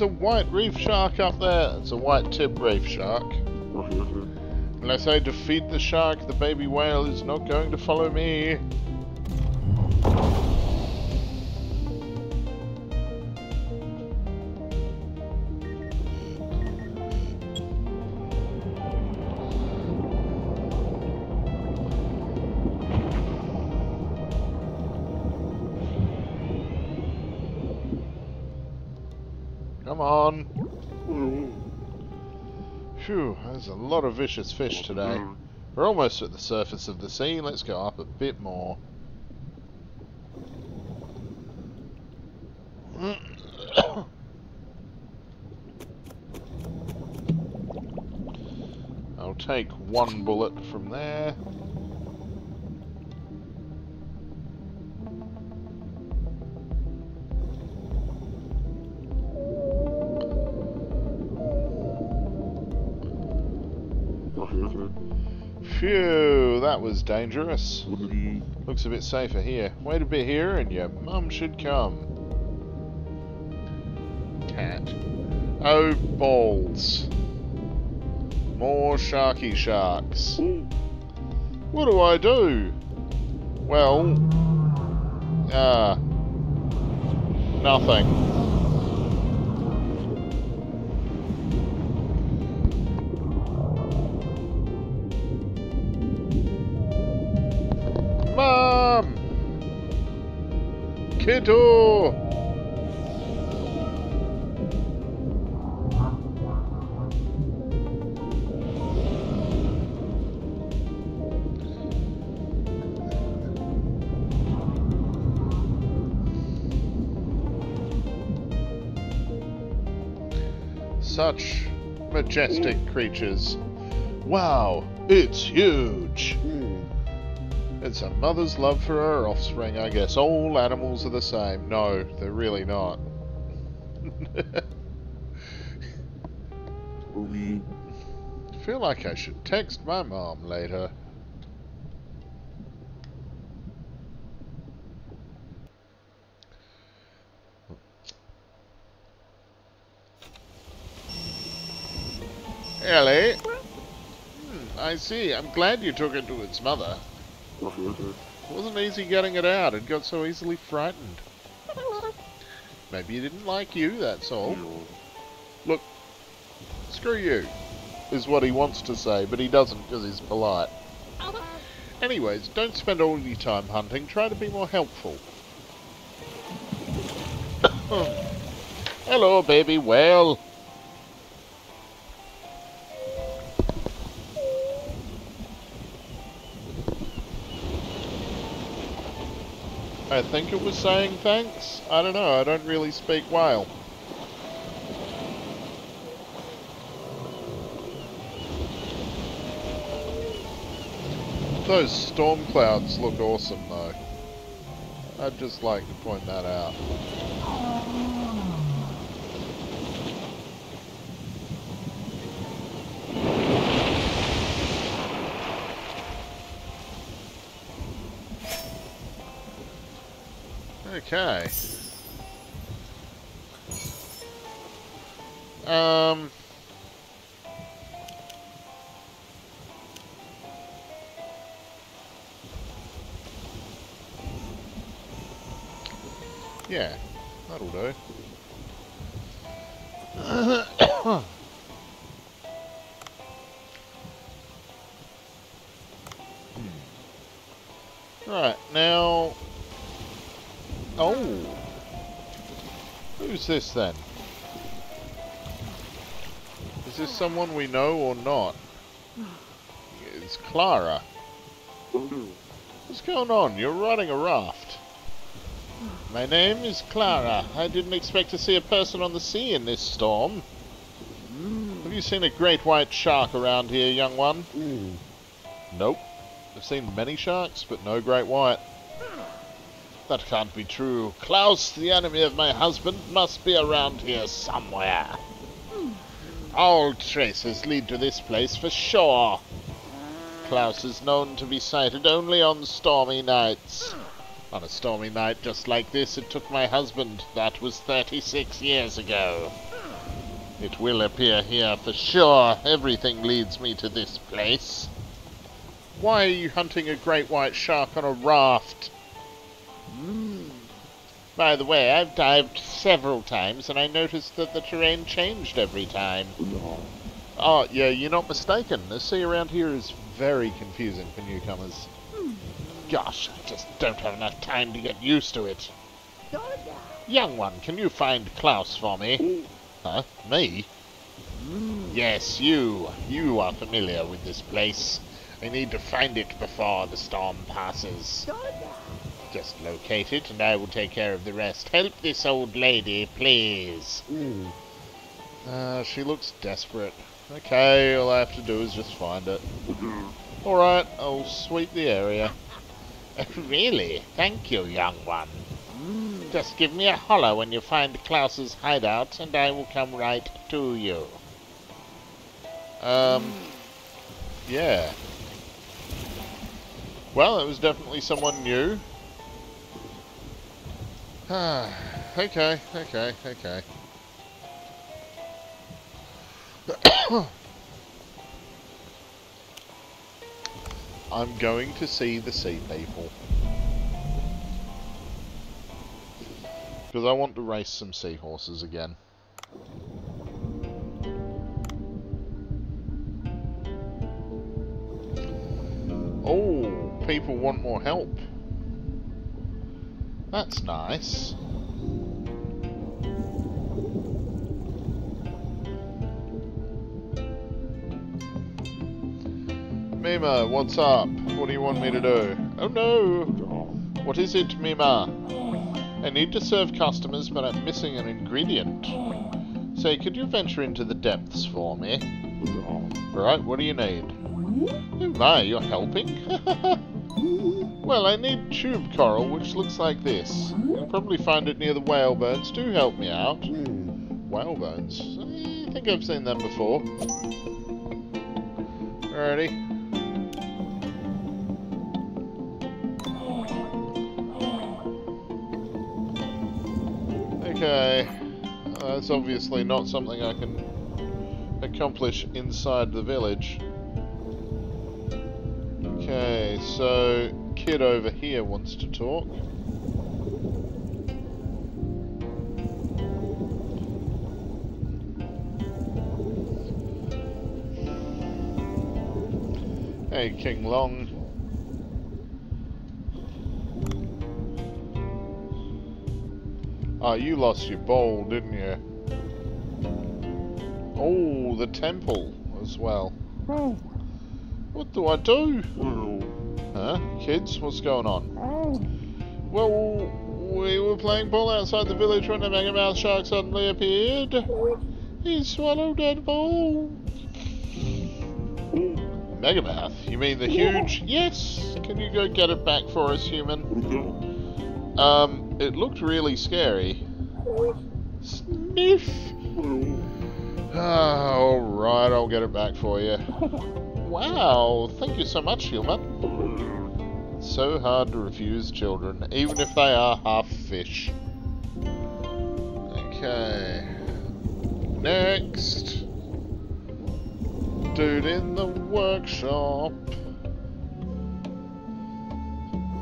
There's a white reef shark up there. It's a white tip reef shark. Mm-hmm. Unless I defeat the shark, the baby whale is not going to follow me. A lot of vicious fish today. Mm. We're almost at the surface of the sea. Let's go up a bit more. I'll take one bullet from there. Phew, that was dangerous. Looks a bit safer here. Wait a bit here and your mum should come. Cat. Oh, balls. More sharky sharks. What do I do? Well... Ah... nothing. Such majestic creatures. Wow, it's huge! Hmm. It's a mother's love for her offspring, I guess. All animals are the same. No, they're really not. I feel like I should text my mom later. Ellie? Hmm, I see. I'm glad you took it to its mother. It wasn't easy getting it out. It got so easily frightened. Maybe it didn't like you, that's all. Look, screw you, is what he wants to say, but he doesn't because he's polite. Anyways, don't spend all your time hunting. Try to be more helpful. Hello, baby whale. I think it was saying thanks. I don't know. I don't really speak whale. Those storm clouds look awesome though. I'd just like to point that out. Okay. Um. Yeah, that'll do. right, now... Oh! Who's this then? Is this someone we know or not? It's Clara. What's going on? You're riding a raft. My name is Clara. I didn't expect to see a person on the sea in this storm. Have you seen a great white shark around here, young one? Hmm. Nope. I've seen many sharks, but no great white. That can't be true. Klaus, the enemy of my husband, must be around here somewhere. All traces lead to this place for sure. Klaus is known to be sighted only on stormy nights. On a stormy night just like this, it took my husband. That was 36 years ago. It will appear here for sure. Everything leads me to this place. Why are you hunting a great white shark on a raft? Hmm. By the way, I've dived several times and I noticed that the terrain changed every time. Oh, yeah, you're not mistaken. The sea around here is very confusing for newcomers. Gosh, I just don't have enough time to get used to it. Young one, can you find Klaus for me? Huh? Me? Yes, you. You are familiar with this place. I need to find it before the storm passes. Just locate it and I will take care of the rest. Help this old lady, please. Uh, she looks desperate. Okay, all I have to do is just find it. Alright, I'll sweep the area. really? Thank you, young one. Just give me a holler when you find Klaus's hideout, and I will come right to you. Um, yeah. Well, it was definitely someone new. Okay, okay, okay. I'm going to see the sea people. Because I want to race some seahorses again. Oh, people want more help. That's nice. Mima, what's up? What do you want me to do? Oh no! What is it, Mima? I need to serve customers, but I'm missing an ingredient. Say, could you venture into the depths for me? Right, what do you need? Oh my, you're helping? well, I need tube coral, which looks like this. You'll probably find it near the whale bones. Do help me out. Whale bones? I think I've seen them before. Alrighty. Okay. Uh, that's obviously not something I can accomplish inside the village. Okay, so kid over here wants to talk. Hey, King Long. Oh, you lost your bowl, didn't you? Oh, the temple as well. Oh. What do I do? Huh? Kids, what's going on? Well, we were playing ball outside the village when a megamouth shark suddenly appeared. He swallowed that ball. Megamouth? You mean the huge... Yes! Can you go get it back for us, human? Um, it looked really scary. Sniff! Ah, alright, I'll get it back for you. Wow, thank you so much, human. So hard to refuse children, even if they are half fish. Okay. Next. Dude in the workshop.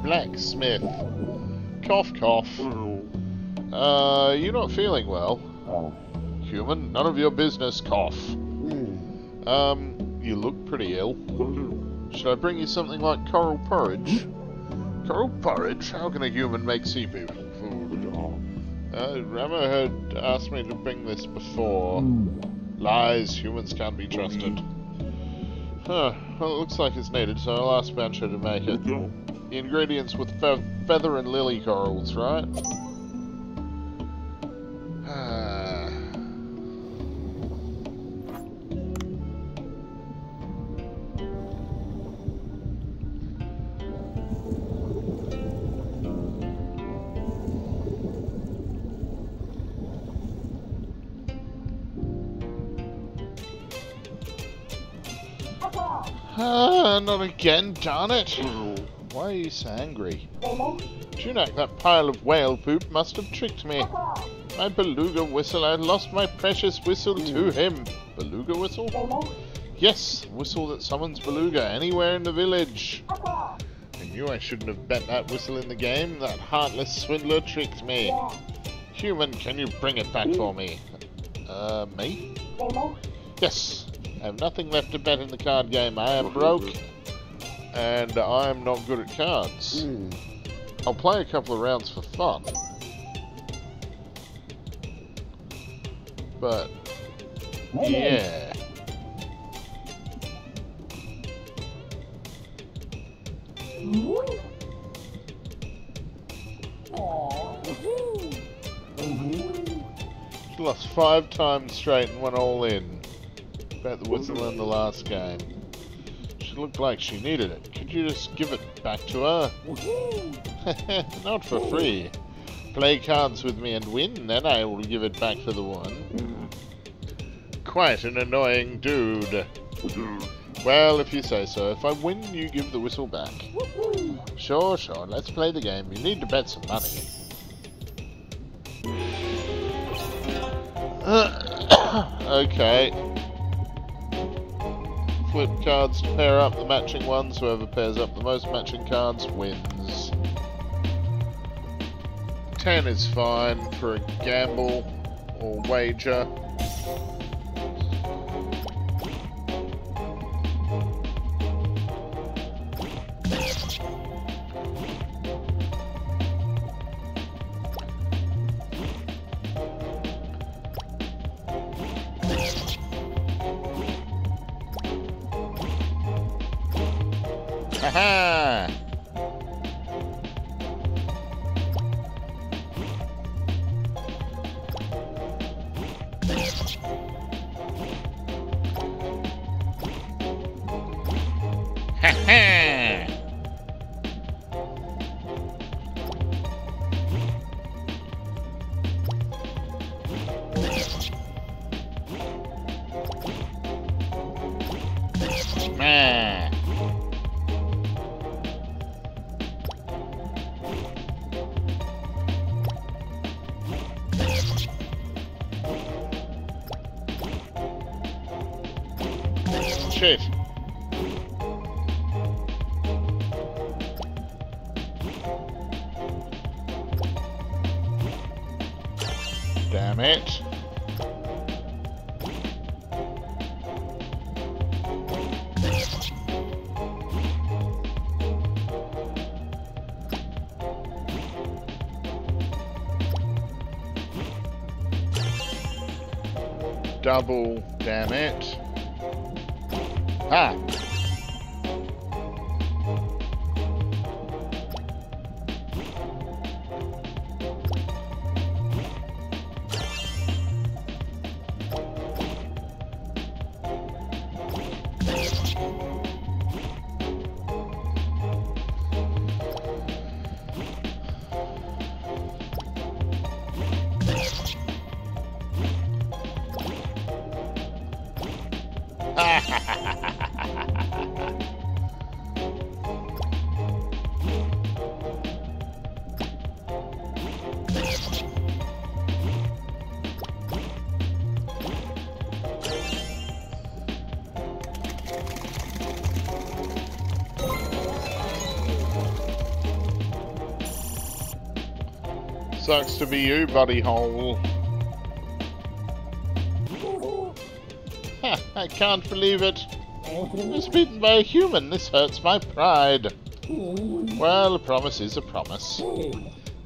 Blacksmith. Cough, cough. Uh, you're not feeling well. Human, none of your business, cough. Um, you look pretty ill. Should I bring you something like coral porridge? Coral porridge? How can a human make sea people food? Uh, Rama had asked me to bring this before. Lies, humans can't be trusted. Huh, well it looks like it's needed, so I'll ask Bancho to make it. The ingredients with fe feather and lily corals, right? Not again, darn it! Why are you so angry? Junak, that pile of whale poop must have tricked me. My beluga whistle, I lost my precious whistle to him. Beluga whistle? Yes, whistle that summons beluga anywhere in the village. I knew I shouldn't have bet that whistle in the game. That heartless swindler tricked me. Human, can you bring it back for me? Uh, me? Yes. I have nothing left to bet in the card game. I am broke. And I'm not good at cards. Hmm. I'll play a couple of rounds for fun. But, yeah. She lost five times straight and went all in. Bet the whistle in the last game. She looked like she needed it. Could you just give it back to her? Not for free. Play cards with me and win, then I will give it back to the woman. Quite an annoying dude. Well, if you say so. If I win, you give the whistle back. Sure, sure. Let's play the game. You need to bet some money. okay. Flip cards to pair up the matching ones. Whoever pairs up the most matching cards wins. 10 is fine for a gamble or wager. Sucks to be you, buddy hole. Ha, I can't believe it. I was beaten by a human. This hurts my pride. Well, a promise is a promise.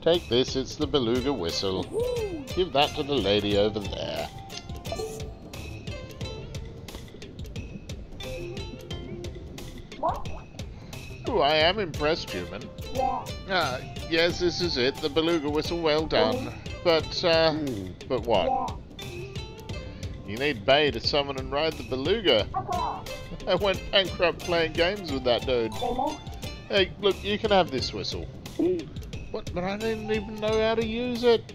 Take this, it's the beluga whistle. Give that to the lady over there. Ooh, I am impressed, human. Ah, yes, this is it. The beluga whistle, well done. But, uh, but what? You need Bay to summon and ride the beluga. I went bankrupt playing games with that dude. Hey, look, you can have this whistle. What? But I didn't even know how to use it.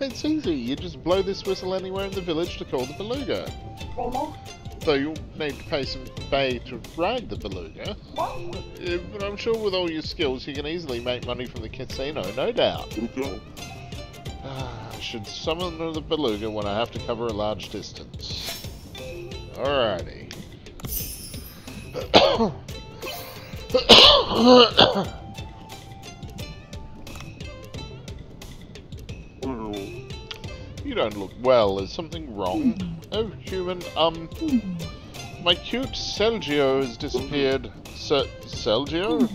It's easy. You just blow this whistle anywhere in the village to call the beluga. Though you'll need to pay some bay to ride the beluga. Uh, but I'm sure with all your skills you can easily make money from the casino, no doubt. Ah, I should summon the beluga when I have to cover a large distance. Alrighty. You don't look well. Is something wrong? Oh, human. Um, my cute Selgio has disappeared. Se Selgio?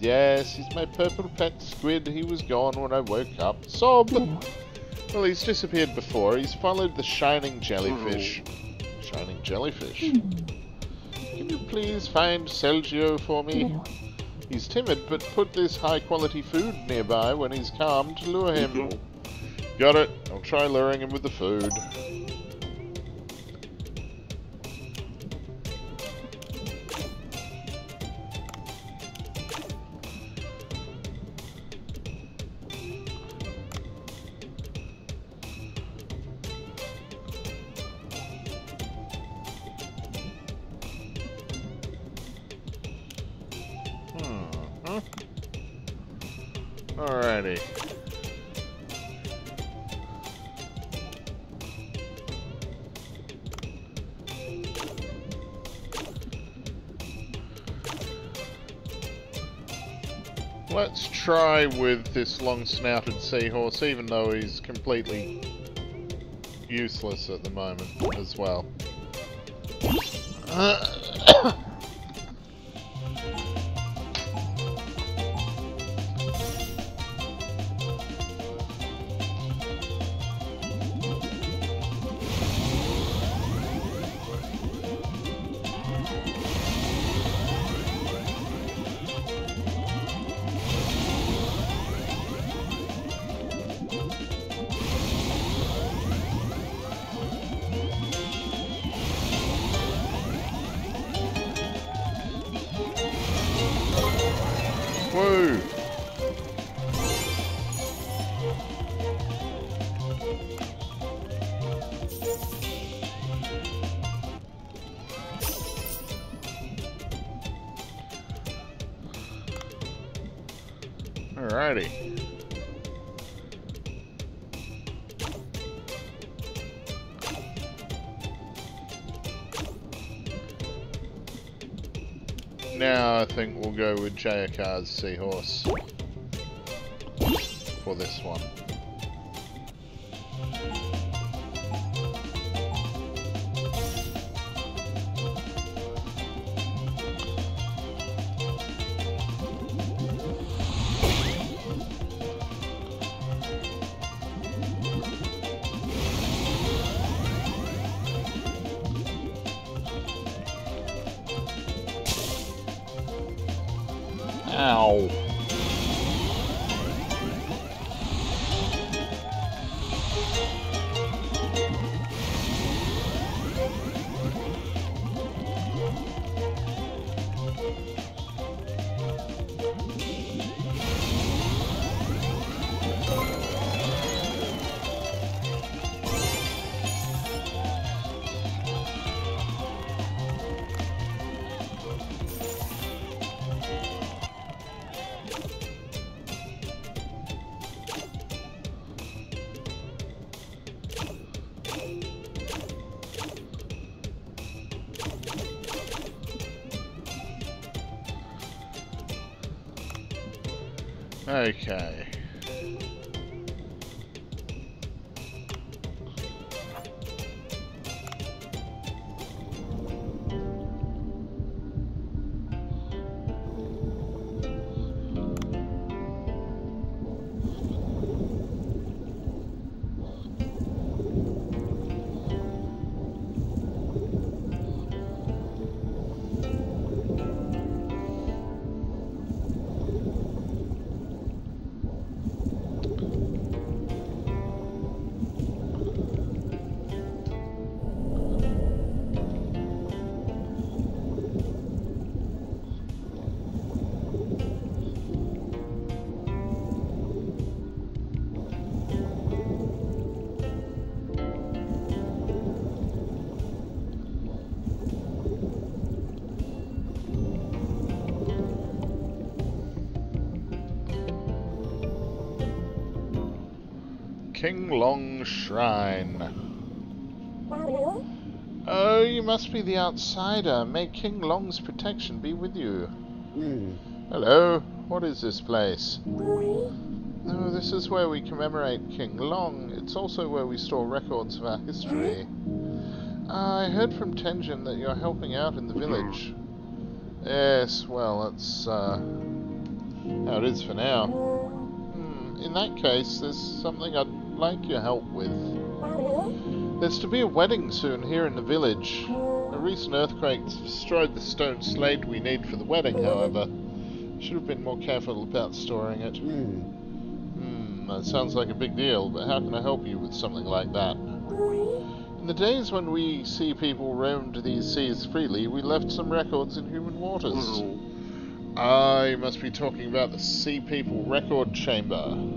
Yes, he's my purple pet squid. He was gone when I woke up. Sob! Well, he's disappeared before. He's followed the shining jellyfish. Shining jellyfish? Can you please find Selgio for me? He's timid, but put this high quality food nearby when he's calm to lure him. Got it. I'll try luring him with the food. Hmm. Alrighty. With this long-snouted seahorse, even though he's completely useless at the moment as well. Woo! With Jayakar's Seahorse Ow. King Long Shrine. Oh, you must be the outsider. May King Long's protection be with you. Hmm. Hello, what is this place? Oh, this is where we commemorate King Long. It's also where we store records of our history. I heard from Tenjin that you're helping out in the village. Yes, well, that's uh, how it is for now. Hmm, in that case, there's something I'd like your help with. Uh-huh. There's to be a wedding soon here in the village. A uh-huh. recent earthquake destroyed the stone slate we need for the wedding, uh-huh. however. Should have been more careful about storing it. Hmm. Hmm, that sounds like a big deal, but how can I help you with something like that? In the days when we sea people roamed these seas freely, we left some records in human waters. I must be talking about the Sea People Record Chamber.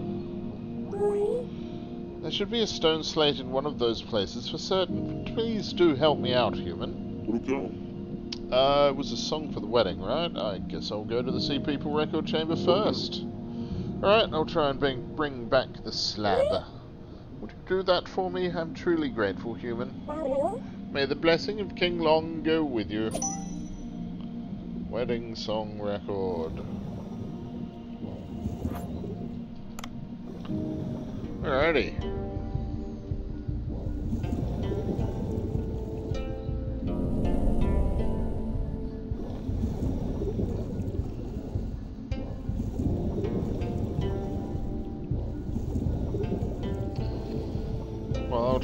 There should be a stone slate in one of those places for certain. Please do help me out, human. Legal. Uh, it was a song for the wedding, right? I guess I'll go to the Sea People Record Chamber first. Alright, I'll try and bring, bring back the slab. Would you do that for me? I'm truly grateful, human. May the blessing of King Long go with you. Wedding song record. Alrighty.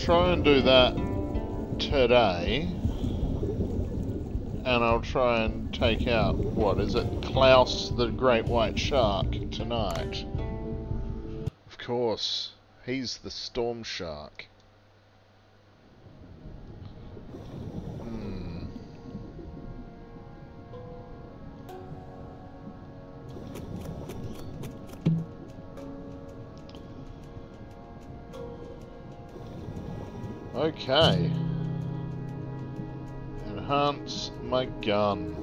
Try and do that today. And I'll try and take out, what is it, Klaus the Great White Shark tonight. Of course, he's the Storm Shark. Okay. Enhance my gun.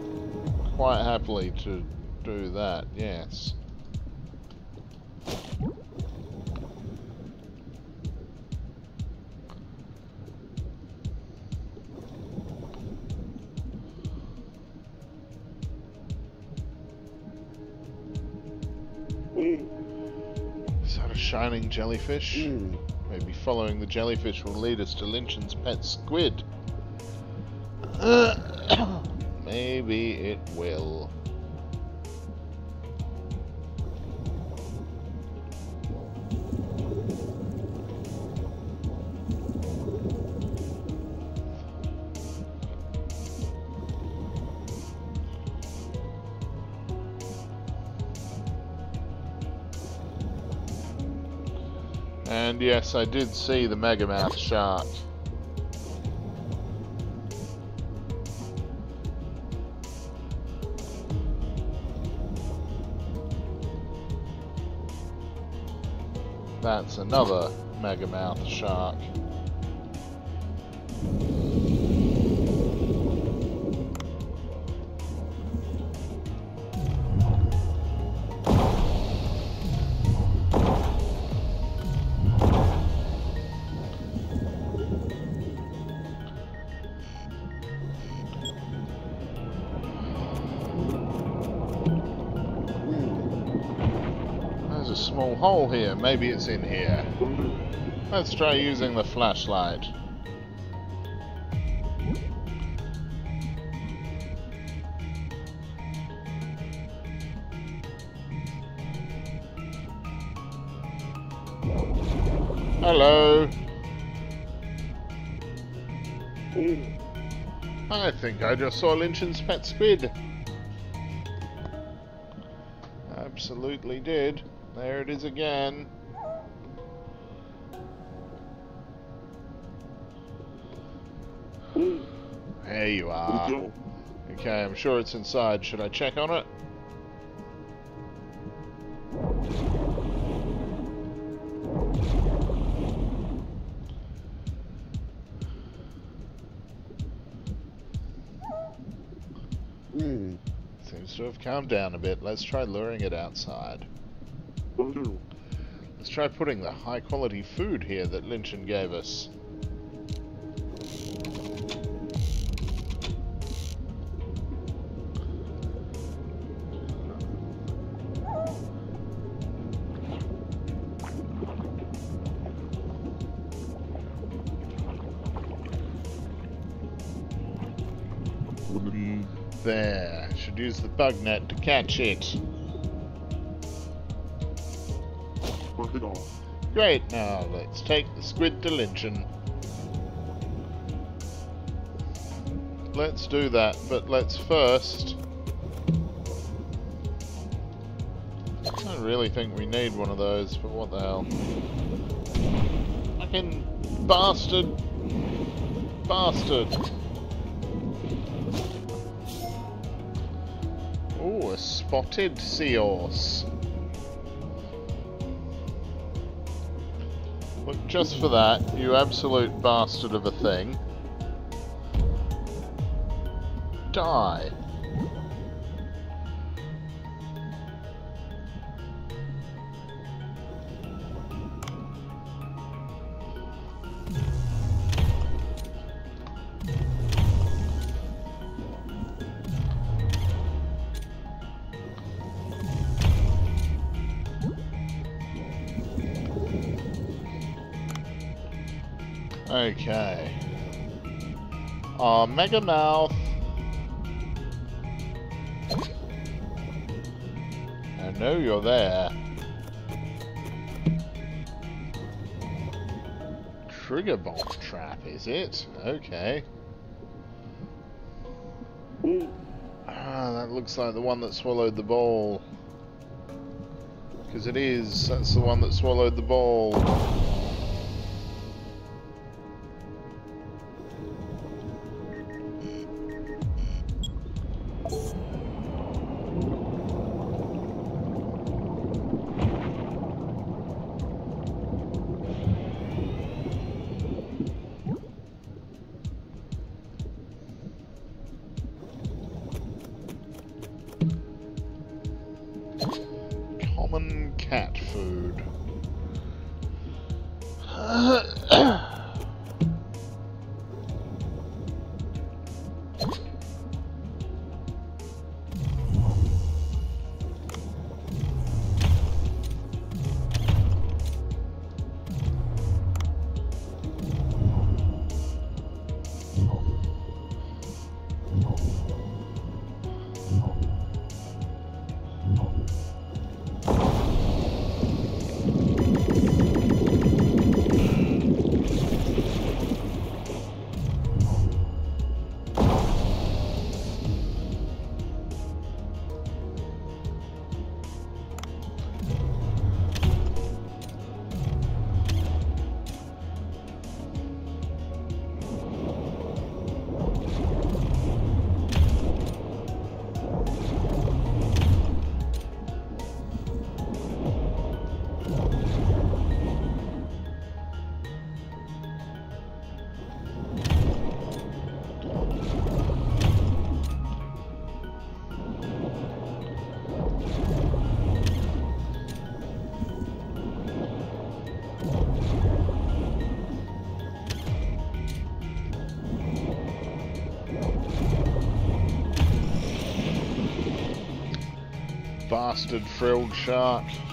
Quite happily to do that, yes. Is that a shining jellyfish? Hmm. Maybe following the jellyfish will lead us to Lynchen's pet squid. Maybe it will. Yes, I did see the Megamouth shark. That's another Megamouth shark. Maybe it's in here. Let's try using the flashlight. Hello. I think I just saw Lynchen's pet squid. Absolutely did. There it is again. There you are. Okay, I'm sure it's inside. Should I check on it? Hmm. Seems to have calmed down a bit. Let's try luring it outside. Try putting the high quality food here that Lynchen gave us. There. Should use the bug net to catch it. Great, now let's take the squid to Lynchen. Let's do that, but let's first... I don't really think we need one of those, but what the hell. Fucking bastard! Bastard! Oh, a spotted seahorse. Look, just for that, you absolute bastard of a thing. Die. Okay. Uh, Megamouth. I know you're there. Trigger bomb trap, is it? Okay. Ah, that looks like the one that swallowed the ball. Because it is. That's the one that swallowed the ball. Frilled shark.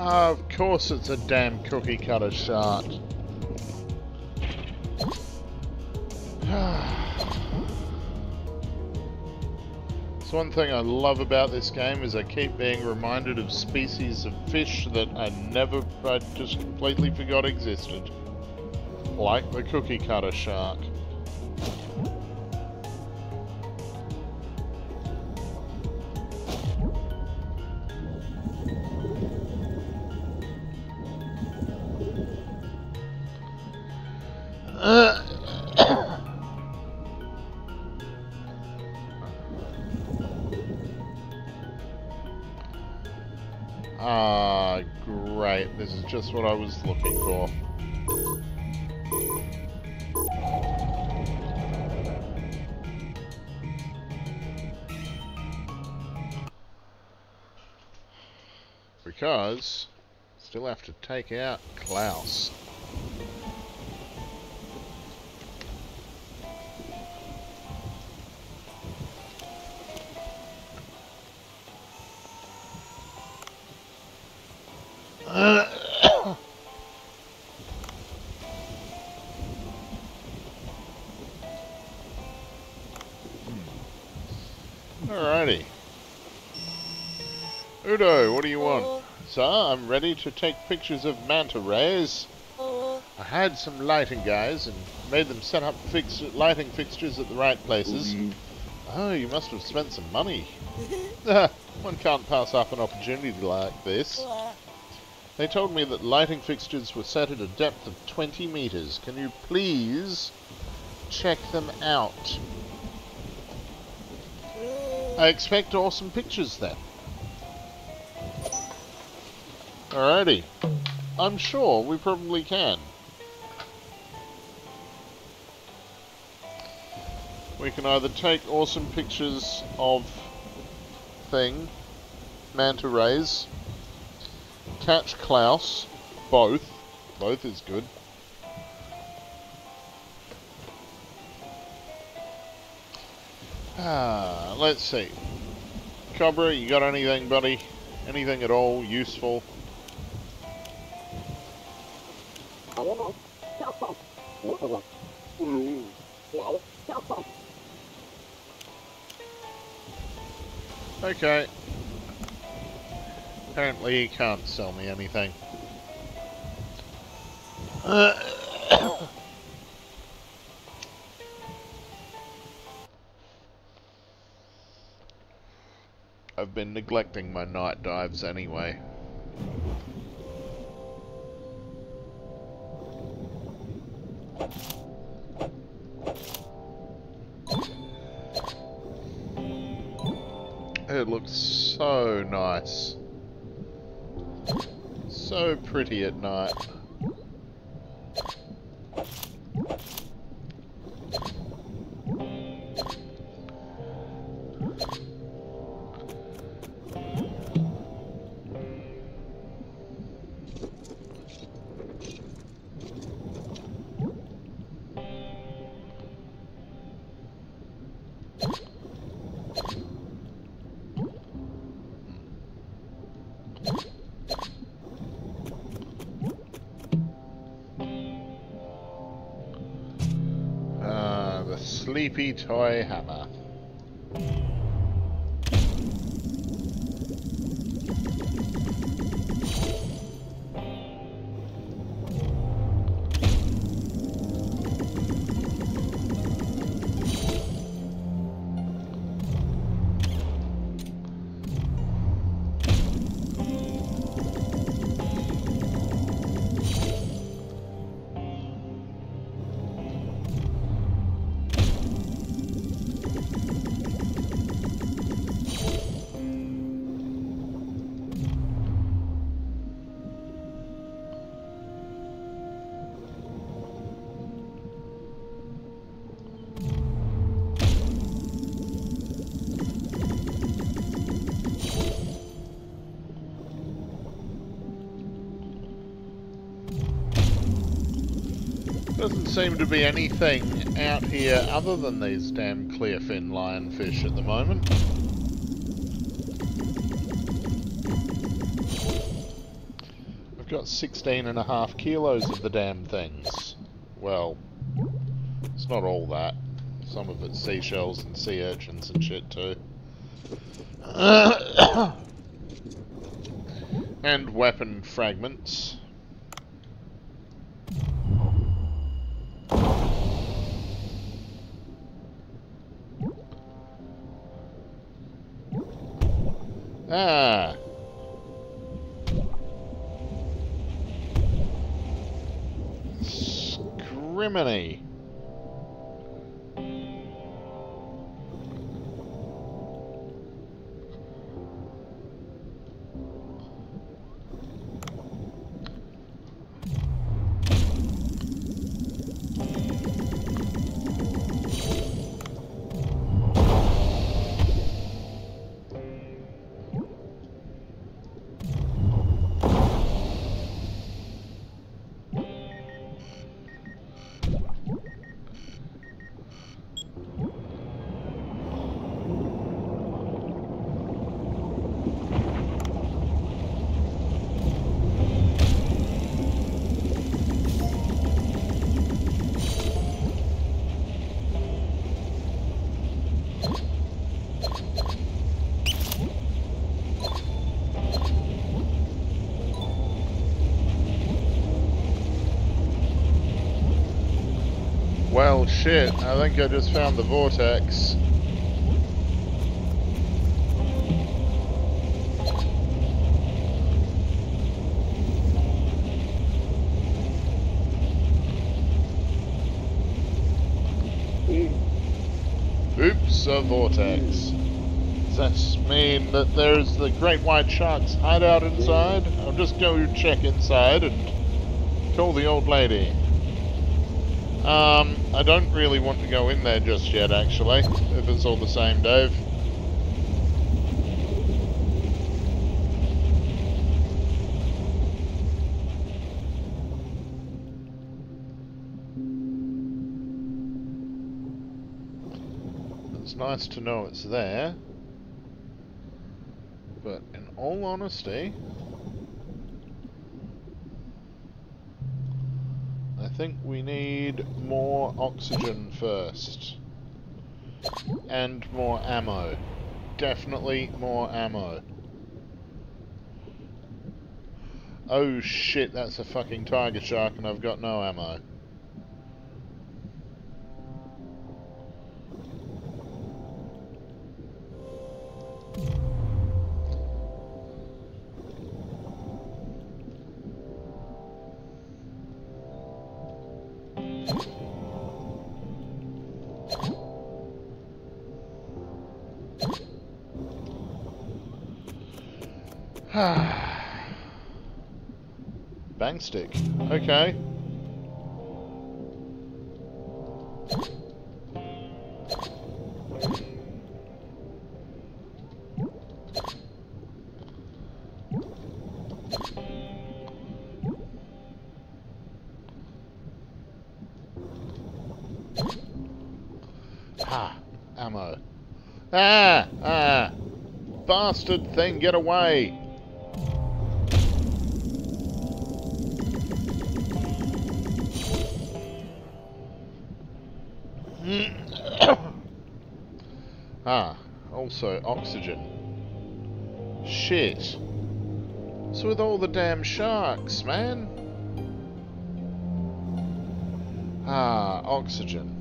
Of course it's a damn cookie cutter shark. It's one thing I love about this game is I keep being reminded of species of fish that I never, I just completely forgot existed. Like the cookie cutter shark. Looking for. Because, still have to take out Klaus. Ready to take pictures of manta rays. Uh-huh. I hired some lighting guys and made them set up fix lighting fixtures at the right places. Mm-hmm. Oh, you must have spent some money. One can't pass up an opportunity like this. They told me that lighting fixtures were set at a depth of 20 meters. Can you please check them out? I expect awesome pictures then. Alrighty. I'm sure we probably can. We can either take awesome pictures of thing, manta rays, catch Klaus, both. Both is good. Ah, let's see. Cobra, you got anything, buddy? Anything at all useful? Okay. Apparently he can't sell me anything. I've been neglecting my night dives anyway. It looks so nice. So pretty at night. toy house. Doesn't seem to be anything out here other than these damn clearfin lionfish at the moment. We've got 16 and a half kilos of the damn things. Well, it's not all that. Some of it's seashells and sea urchins and shit too. and weapon fragments. Shit, I think I just found the vortex. Oops, a vortex. Does that mean that there's the great white shark's hideout inside? I'll just go check inside and call the old lady. Um, I don't really want to go in there just yet, actually, if it's all the same, Dave. It's nice to know it's there, but in all honesty, think we need more oxygen first. And more ammo. Definitely more ammo. Oh shit, that's a fucking tiger shark and I've got no ammo. Bang stick. Okay. Ah, ammo. Ah, ah. Bastard thing, get away. Also oxygen. Shit. So with all the damn sharks, man. Ah, oxygen.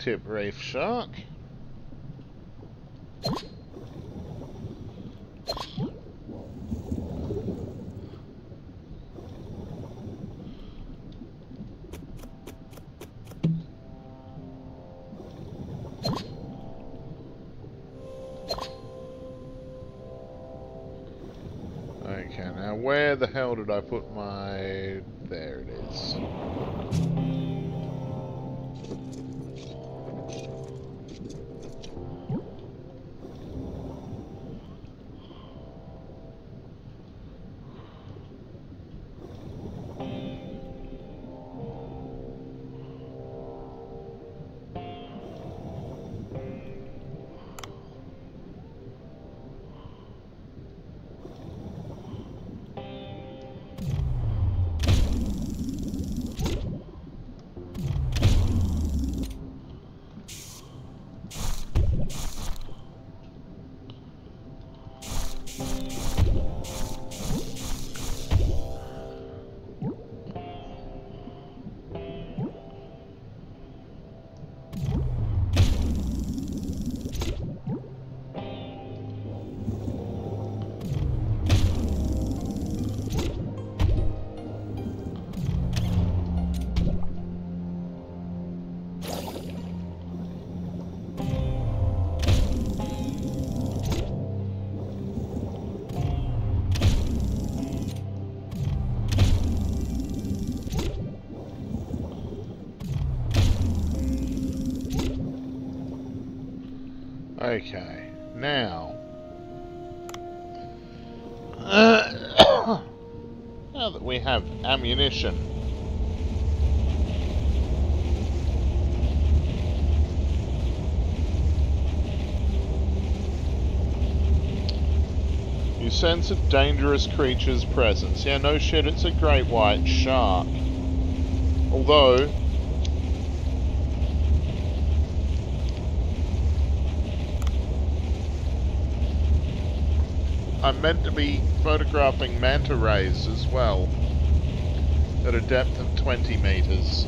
Blacktip reef shark. Okay, now. now that we have ammunition. You sense a dangerous creature's presence. Yeah, no shit, it's a great white shark. Although, I'm meant to be photographing manta rays as well. At a depth of 20 meters.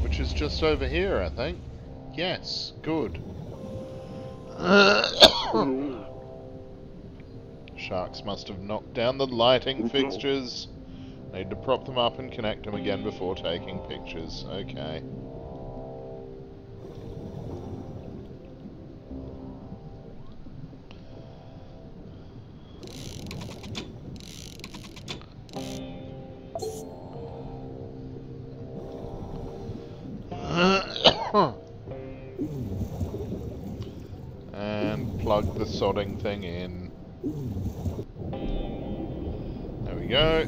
Which is just over here, I think. Yes, good. Sharks must have knocked down the lighting mm-hmm. fixtures. Need to prop them up and connect them again before taking pictures. Okay. and plug the sodding thing in. There we go.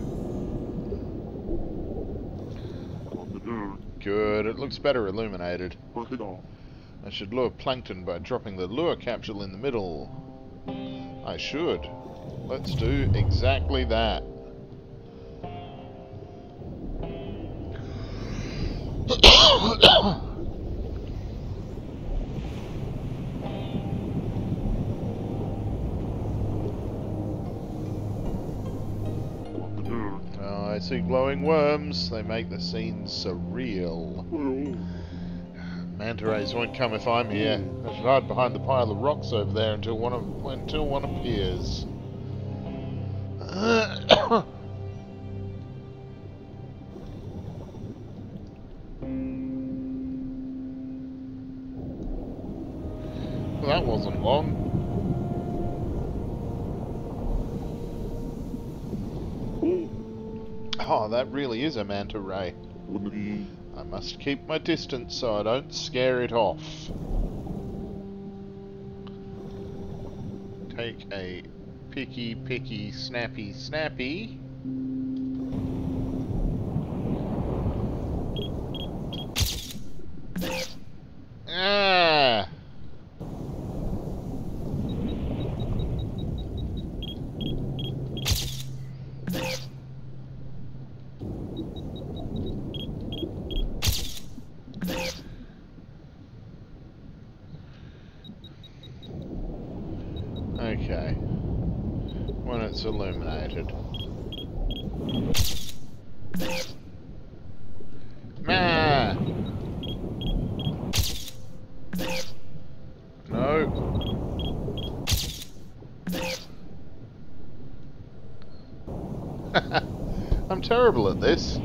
What to do? Good. It looks better illuminated. Push it on. I should lure plankton by dropping the lure capsule in the middle. I should. Let's do exactly that. Glowing worms. They make the scene surreal. Manta rays won't come if I'm here. I should hide behind the pile of rocks over there until one of, until one appears. well, that wasn't long. Oh, that really is a manta ray. I must keep my distance so I don't scare it off. Take a picky, picky, snappy, snappy. Ah! it's illuminated. Ma! No. I'm terrible at this.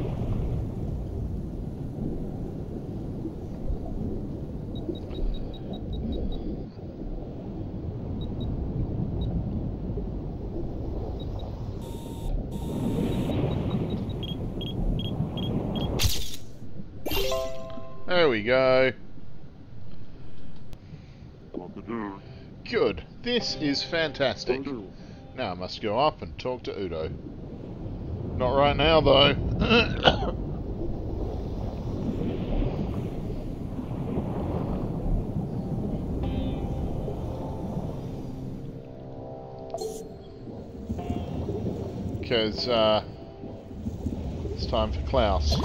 There we go. Good. This is fantastic. Now I must go up and talk to Udo. Not right now, though. Because, uh, it's time for Klaus.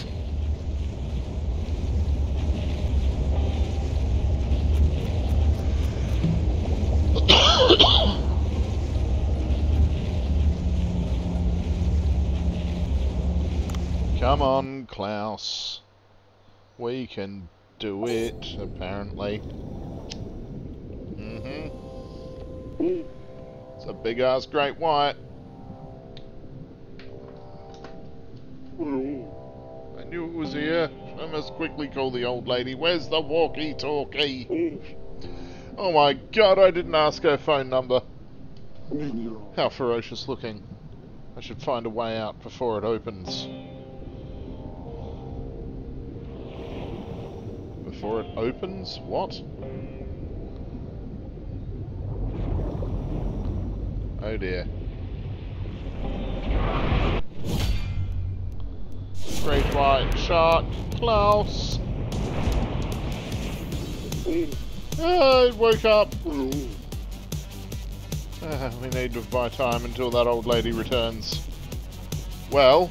Come on, Klaus. We can do it, apparently. Mm-hmm. It's a big ass great white. I knew it was here. I must quickly call the old lady. Where's the walkie-talkie? Oh my god, I didn't ask her phone number. How ferocious looking. I should find a way out before it opens. Before it opens? What? Oh dear. Great white shark, Klaus! Ah, it woke up! Ah, we need to buy time until that old lady returns. Well...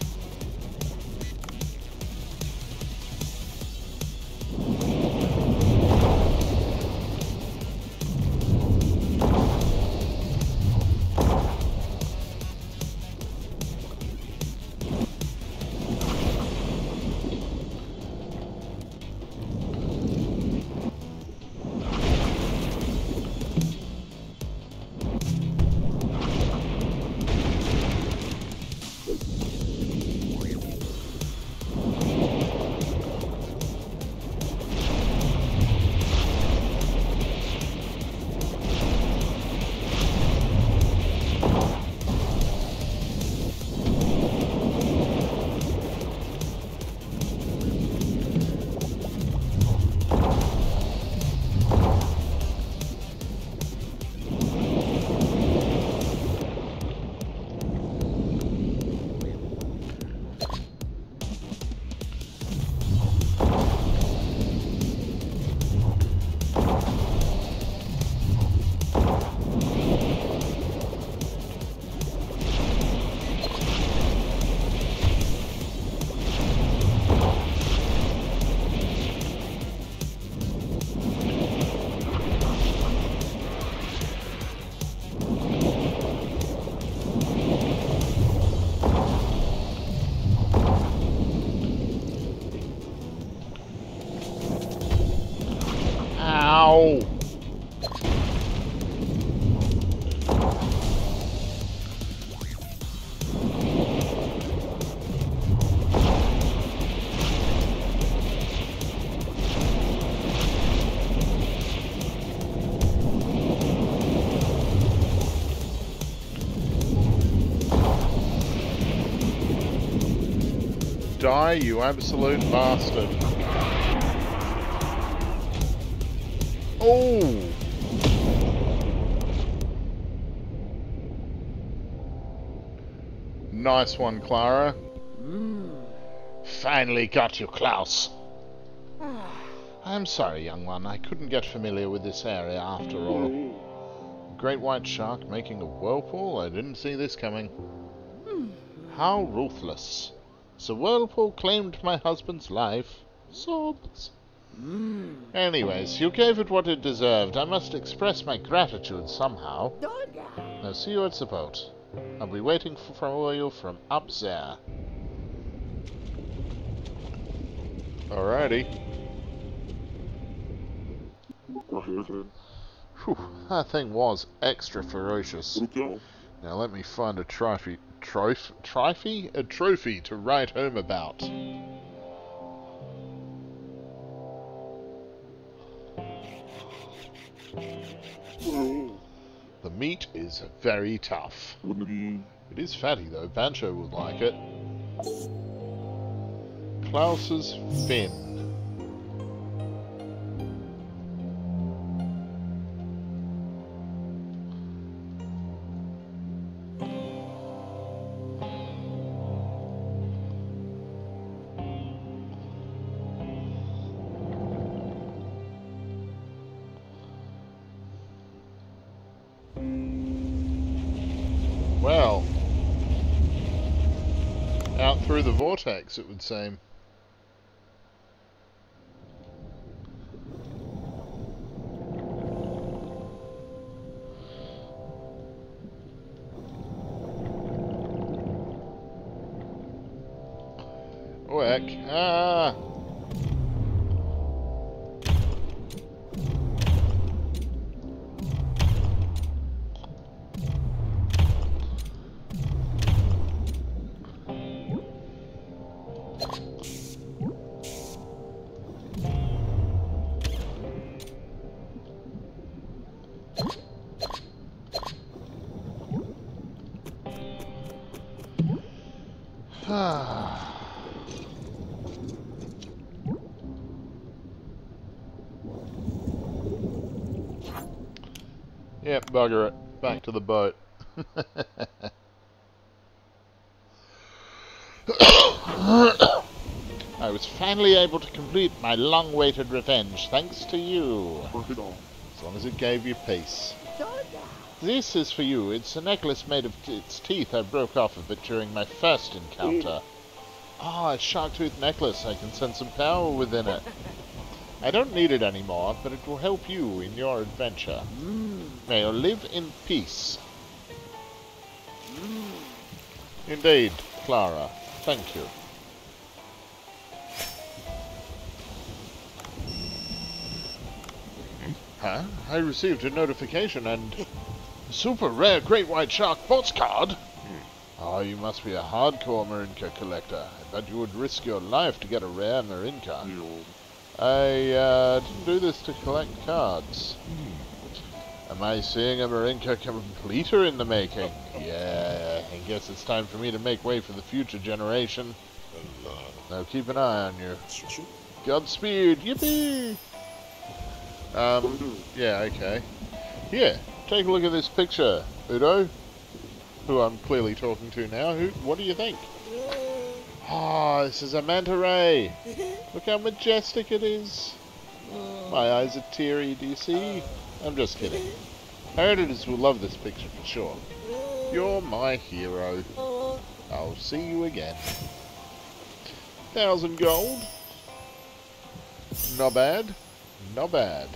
Die, you absolute bastard. Oh! Nice one, Clara. Finally got you, Klaus. I'm sorry, young one. I couldn't get familiar with this area after all. Great white shark making a whirlpool? I didn't see this coming. How ruthless. So whirlpool claimed my husband's life. Sobs. Anyways, you gave it what it deserved. I must express my gratitude somehow. Now see you at the boat. I'll be waiting for, you from up there. Alrighty. Right. Whew, that thing was extra ferocious. Now let me find a trophy. Trophy? Trophy? A trophy to write home about. The meat is very tough. It is fatty though, Bancho would like it. Klaus's fin. It would seem. To the boat. I was finally able to complete my long-awaited revenge, thanks to you. Put it on. As long as it gave you peace. This is for you. It's a necklace made of t- its teeth I broke off of it during my first encounter. Ah, a shark tooth necklace. I can sense some power within it. I don't need it anymore, but it will help you in your adventure. May you live in peace. Indeed, Clara. Thank you. Huh? I received a notification and... Super rare great white shark postcard? Oh, you must be a hardcore Marinka collector. I bet you would risk your life to get a rare Marinka. Deal. I uh, didn't do this to collect cards. Hmm. Am I seeing a Marinka completer in the making? Yeah, I guess it's time for me to make way for the future generation. Now keep an eye on you. Godspeed, yippee! Um, yeah, okay. Yeah, take a look at this picture, Udo. Who I'm clearly talking to now. Who? What do you think? Ah, this is a manta ray. Look how majestic it is. My eyes are teary, do you see? I'm just kidding. Our editors will love this picture for sure. You're my hero. I'll see you again. Thousand gold. Not bad. Not bad.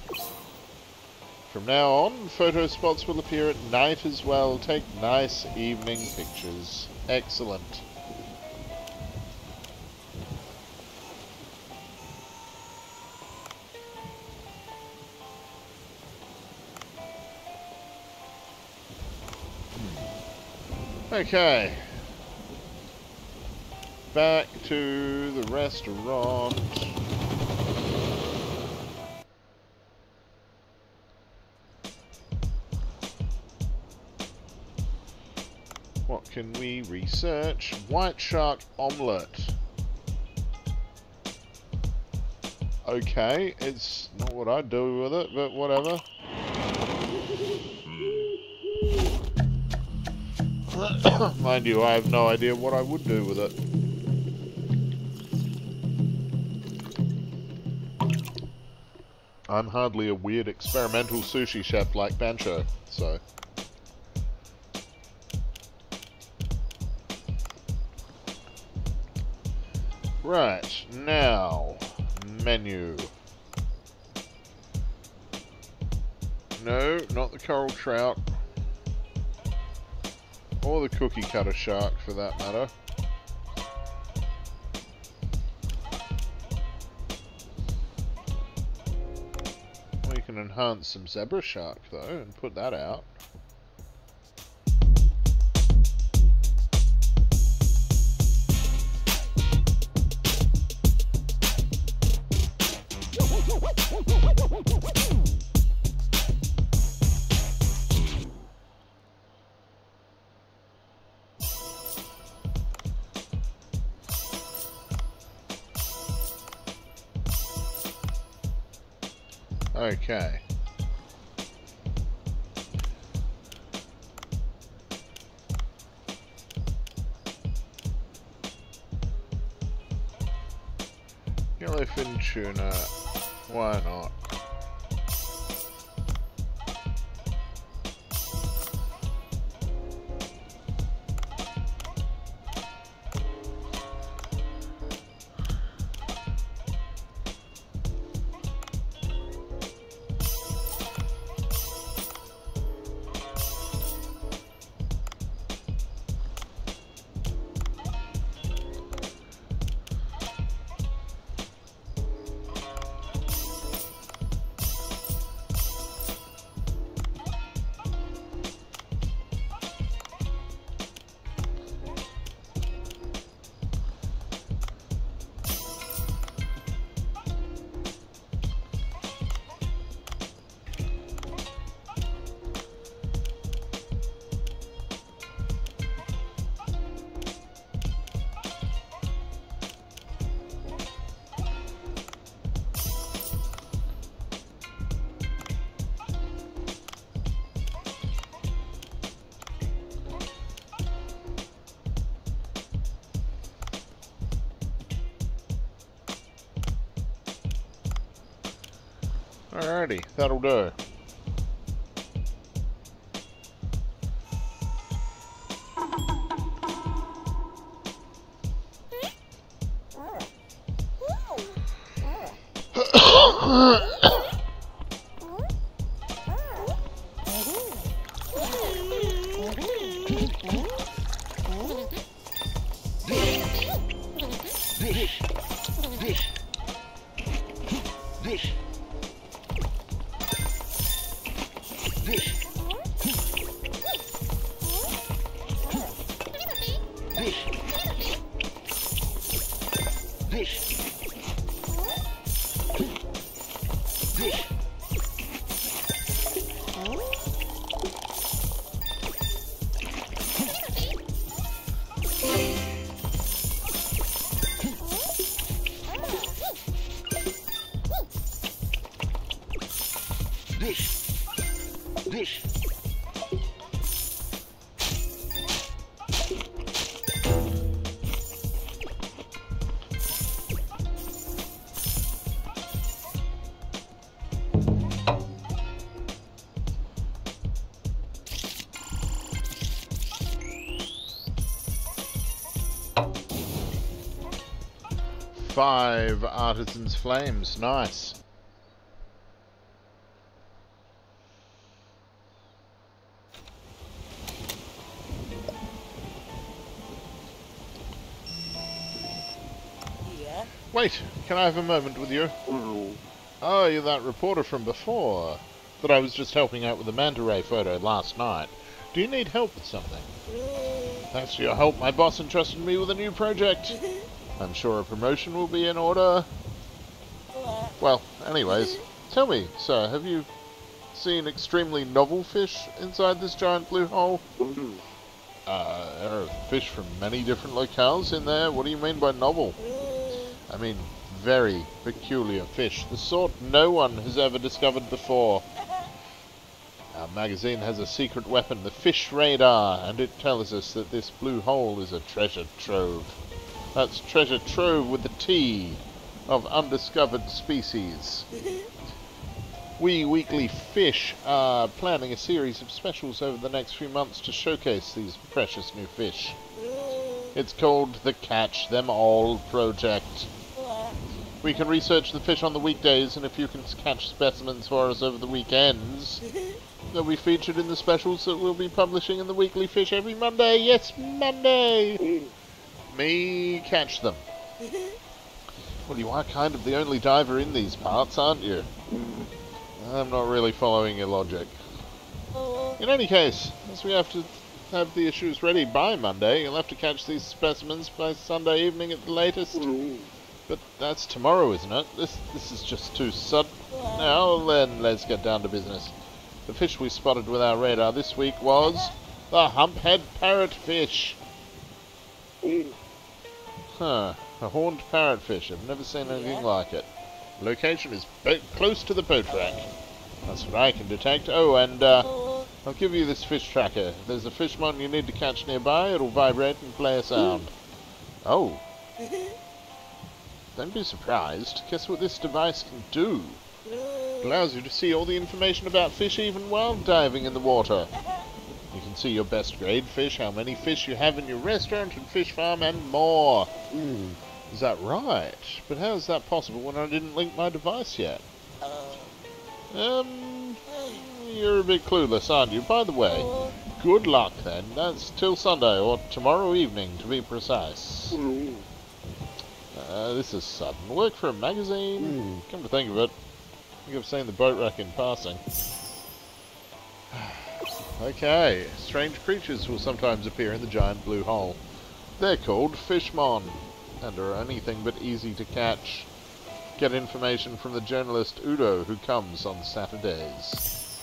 From now on, photo spots will appear at night as well. Take nice evening pictures. Excellent. Okay. Back to the restaurant. What can we research? White shark omelette. Okay, it's not what I'd do with it, but whatever. Mind you, I have no idea what I would do with it. I'm hardly a weird experimental sushi chef like Bancho, so... Right, now, menu. No, not the coral trout. The cookie cutter shark, for that matter. We can enhance some zebra shark, though, and put that out. schöner. That'll do. Five Artisan's Flames, nice. Yeah. Wait, can I have a moment with you? Oh, Oh, you're that reporter from before. That I was just helping out with the manta ray photo last night. Do you need help with something? Mm. Thanks for your help, my boss entrusted me with a new project. I'm sure a promotion will be in order. Well, anyways, tell me, sir, have you seen extremely novel fish inside this giant blue hole? oh, Uh, there are fish from many different locales in there. What do you mean by novel? I mean, very peculiar fish, the sort no one has ever discovered before. Our magazine has a secret weapon, the fish radar, and it tells us that this blue hole is a treasure trove. That's treasure trove with a T of undiscovered species. We Weekly Fish are planning a series of specials over the next few months to showcase these precious new fish. Mm. It's called the Catch Them All Project. We can research the fish on the weekdays, and if you can catch specimens for us over the weekends, They'll be featured in the specials that we'll be publishing in the Weekly Fish every Monday. Yes, Monday! Me catch them. Well, you are kind of the only diver in these parts, aren't you? I'm not really following your logic. Oh. In any case, as we have to have the issues ready by Monday, you'll have to catch these specimens by Sunday evening at the latest. But that's tomorrow, isn't it? This this is just too sudden. Now then, let's get down to business. The fish we spotted with our radar this week was the humphead parrotfish. Huh, a horned parrotfish. I've never seen anything like it. Location is close to the boat rack. That's what I can detect. Oh, and uh, I'll give you this fish tracker. If there's a Fishmon you need to catch nearby, it'll vibrate and play a sound. Oh. Don't be surprised. Guess what this device can do? It allows you to see all the information about fish even while diving in the water. Can see your best grade fish, how many fish you have in your restaurant and fish farm, and more. Mm. Is that right? But how is that possible when I didn't link my device yet? Um, you're a bit clueless, aren't you? By the way, good luck then. That's till Sunday, or tomorrow evening to be precise. Uh, this is sudden. Work for a magazine? Come to think of it, I think I've seen the boat wreck in passing. okay, strange creatures will sometimes appear in the giant blue hole. They're called Fishmon, and are anything but easy to catch. Get information from the journalist Udo, who comes on Saturdays.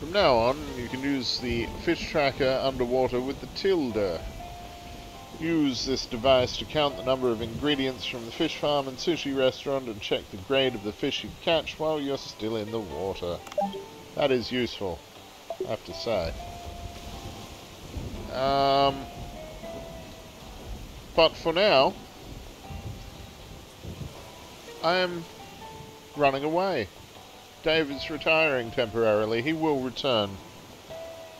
From now on, you can use the fish tracker underwater with the tilde. Use this device to count the number of ingredients from the fish farm and sushi restaurant and check the grade of the fish you catch while you're still in the water. That is useful, I have to say. Um, but for now, I am running away. Dave is retiring temporarily. He will return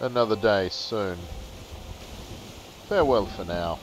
another day soon. Farewell for now.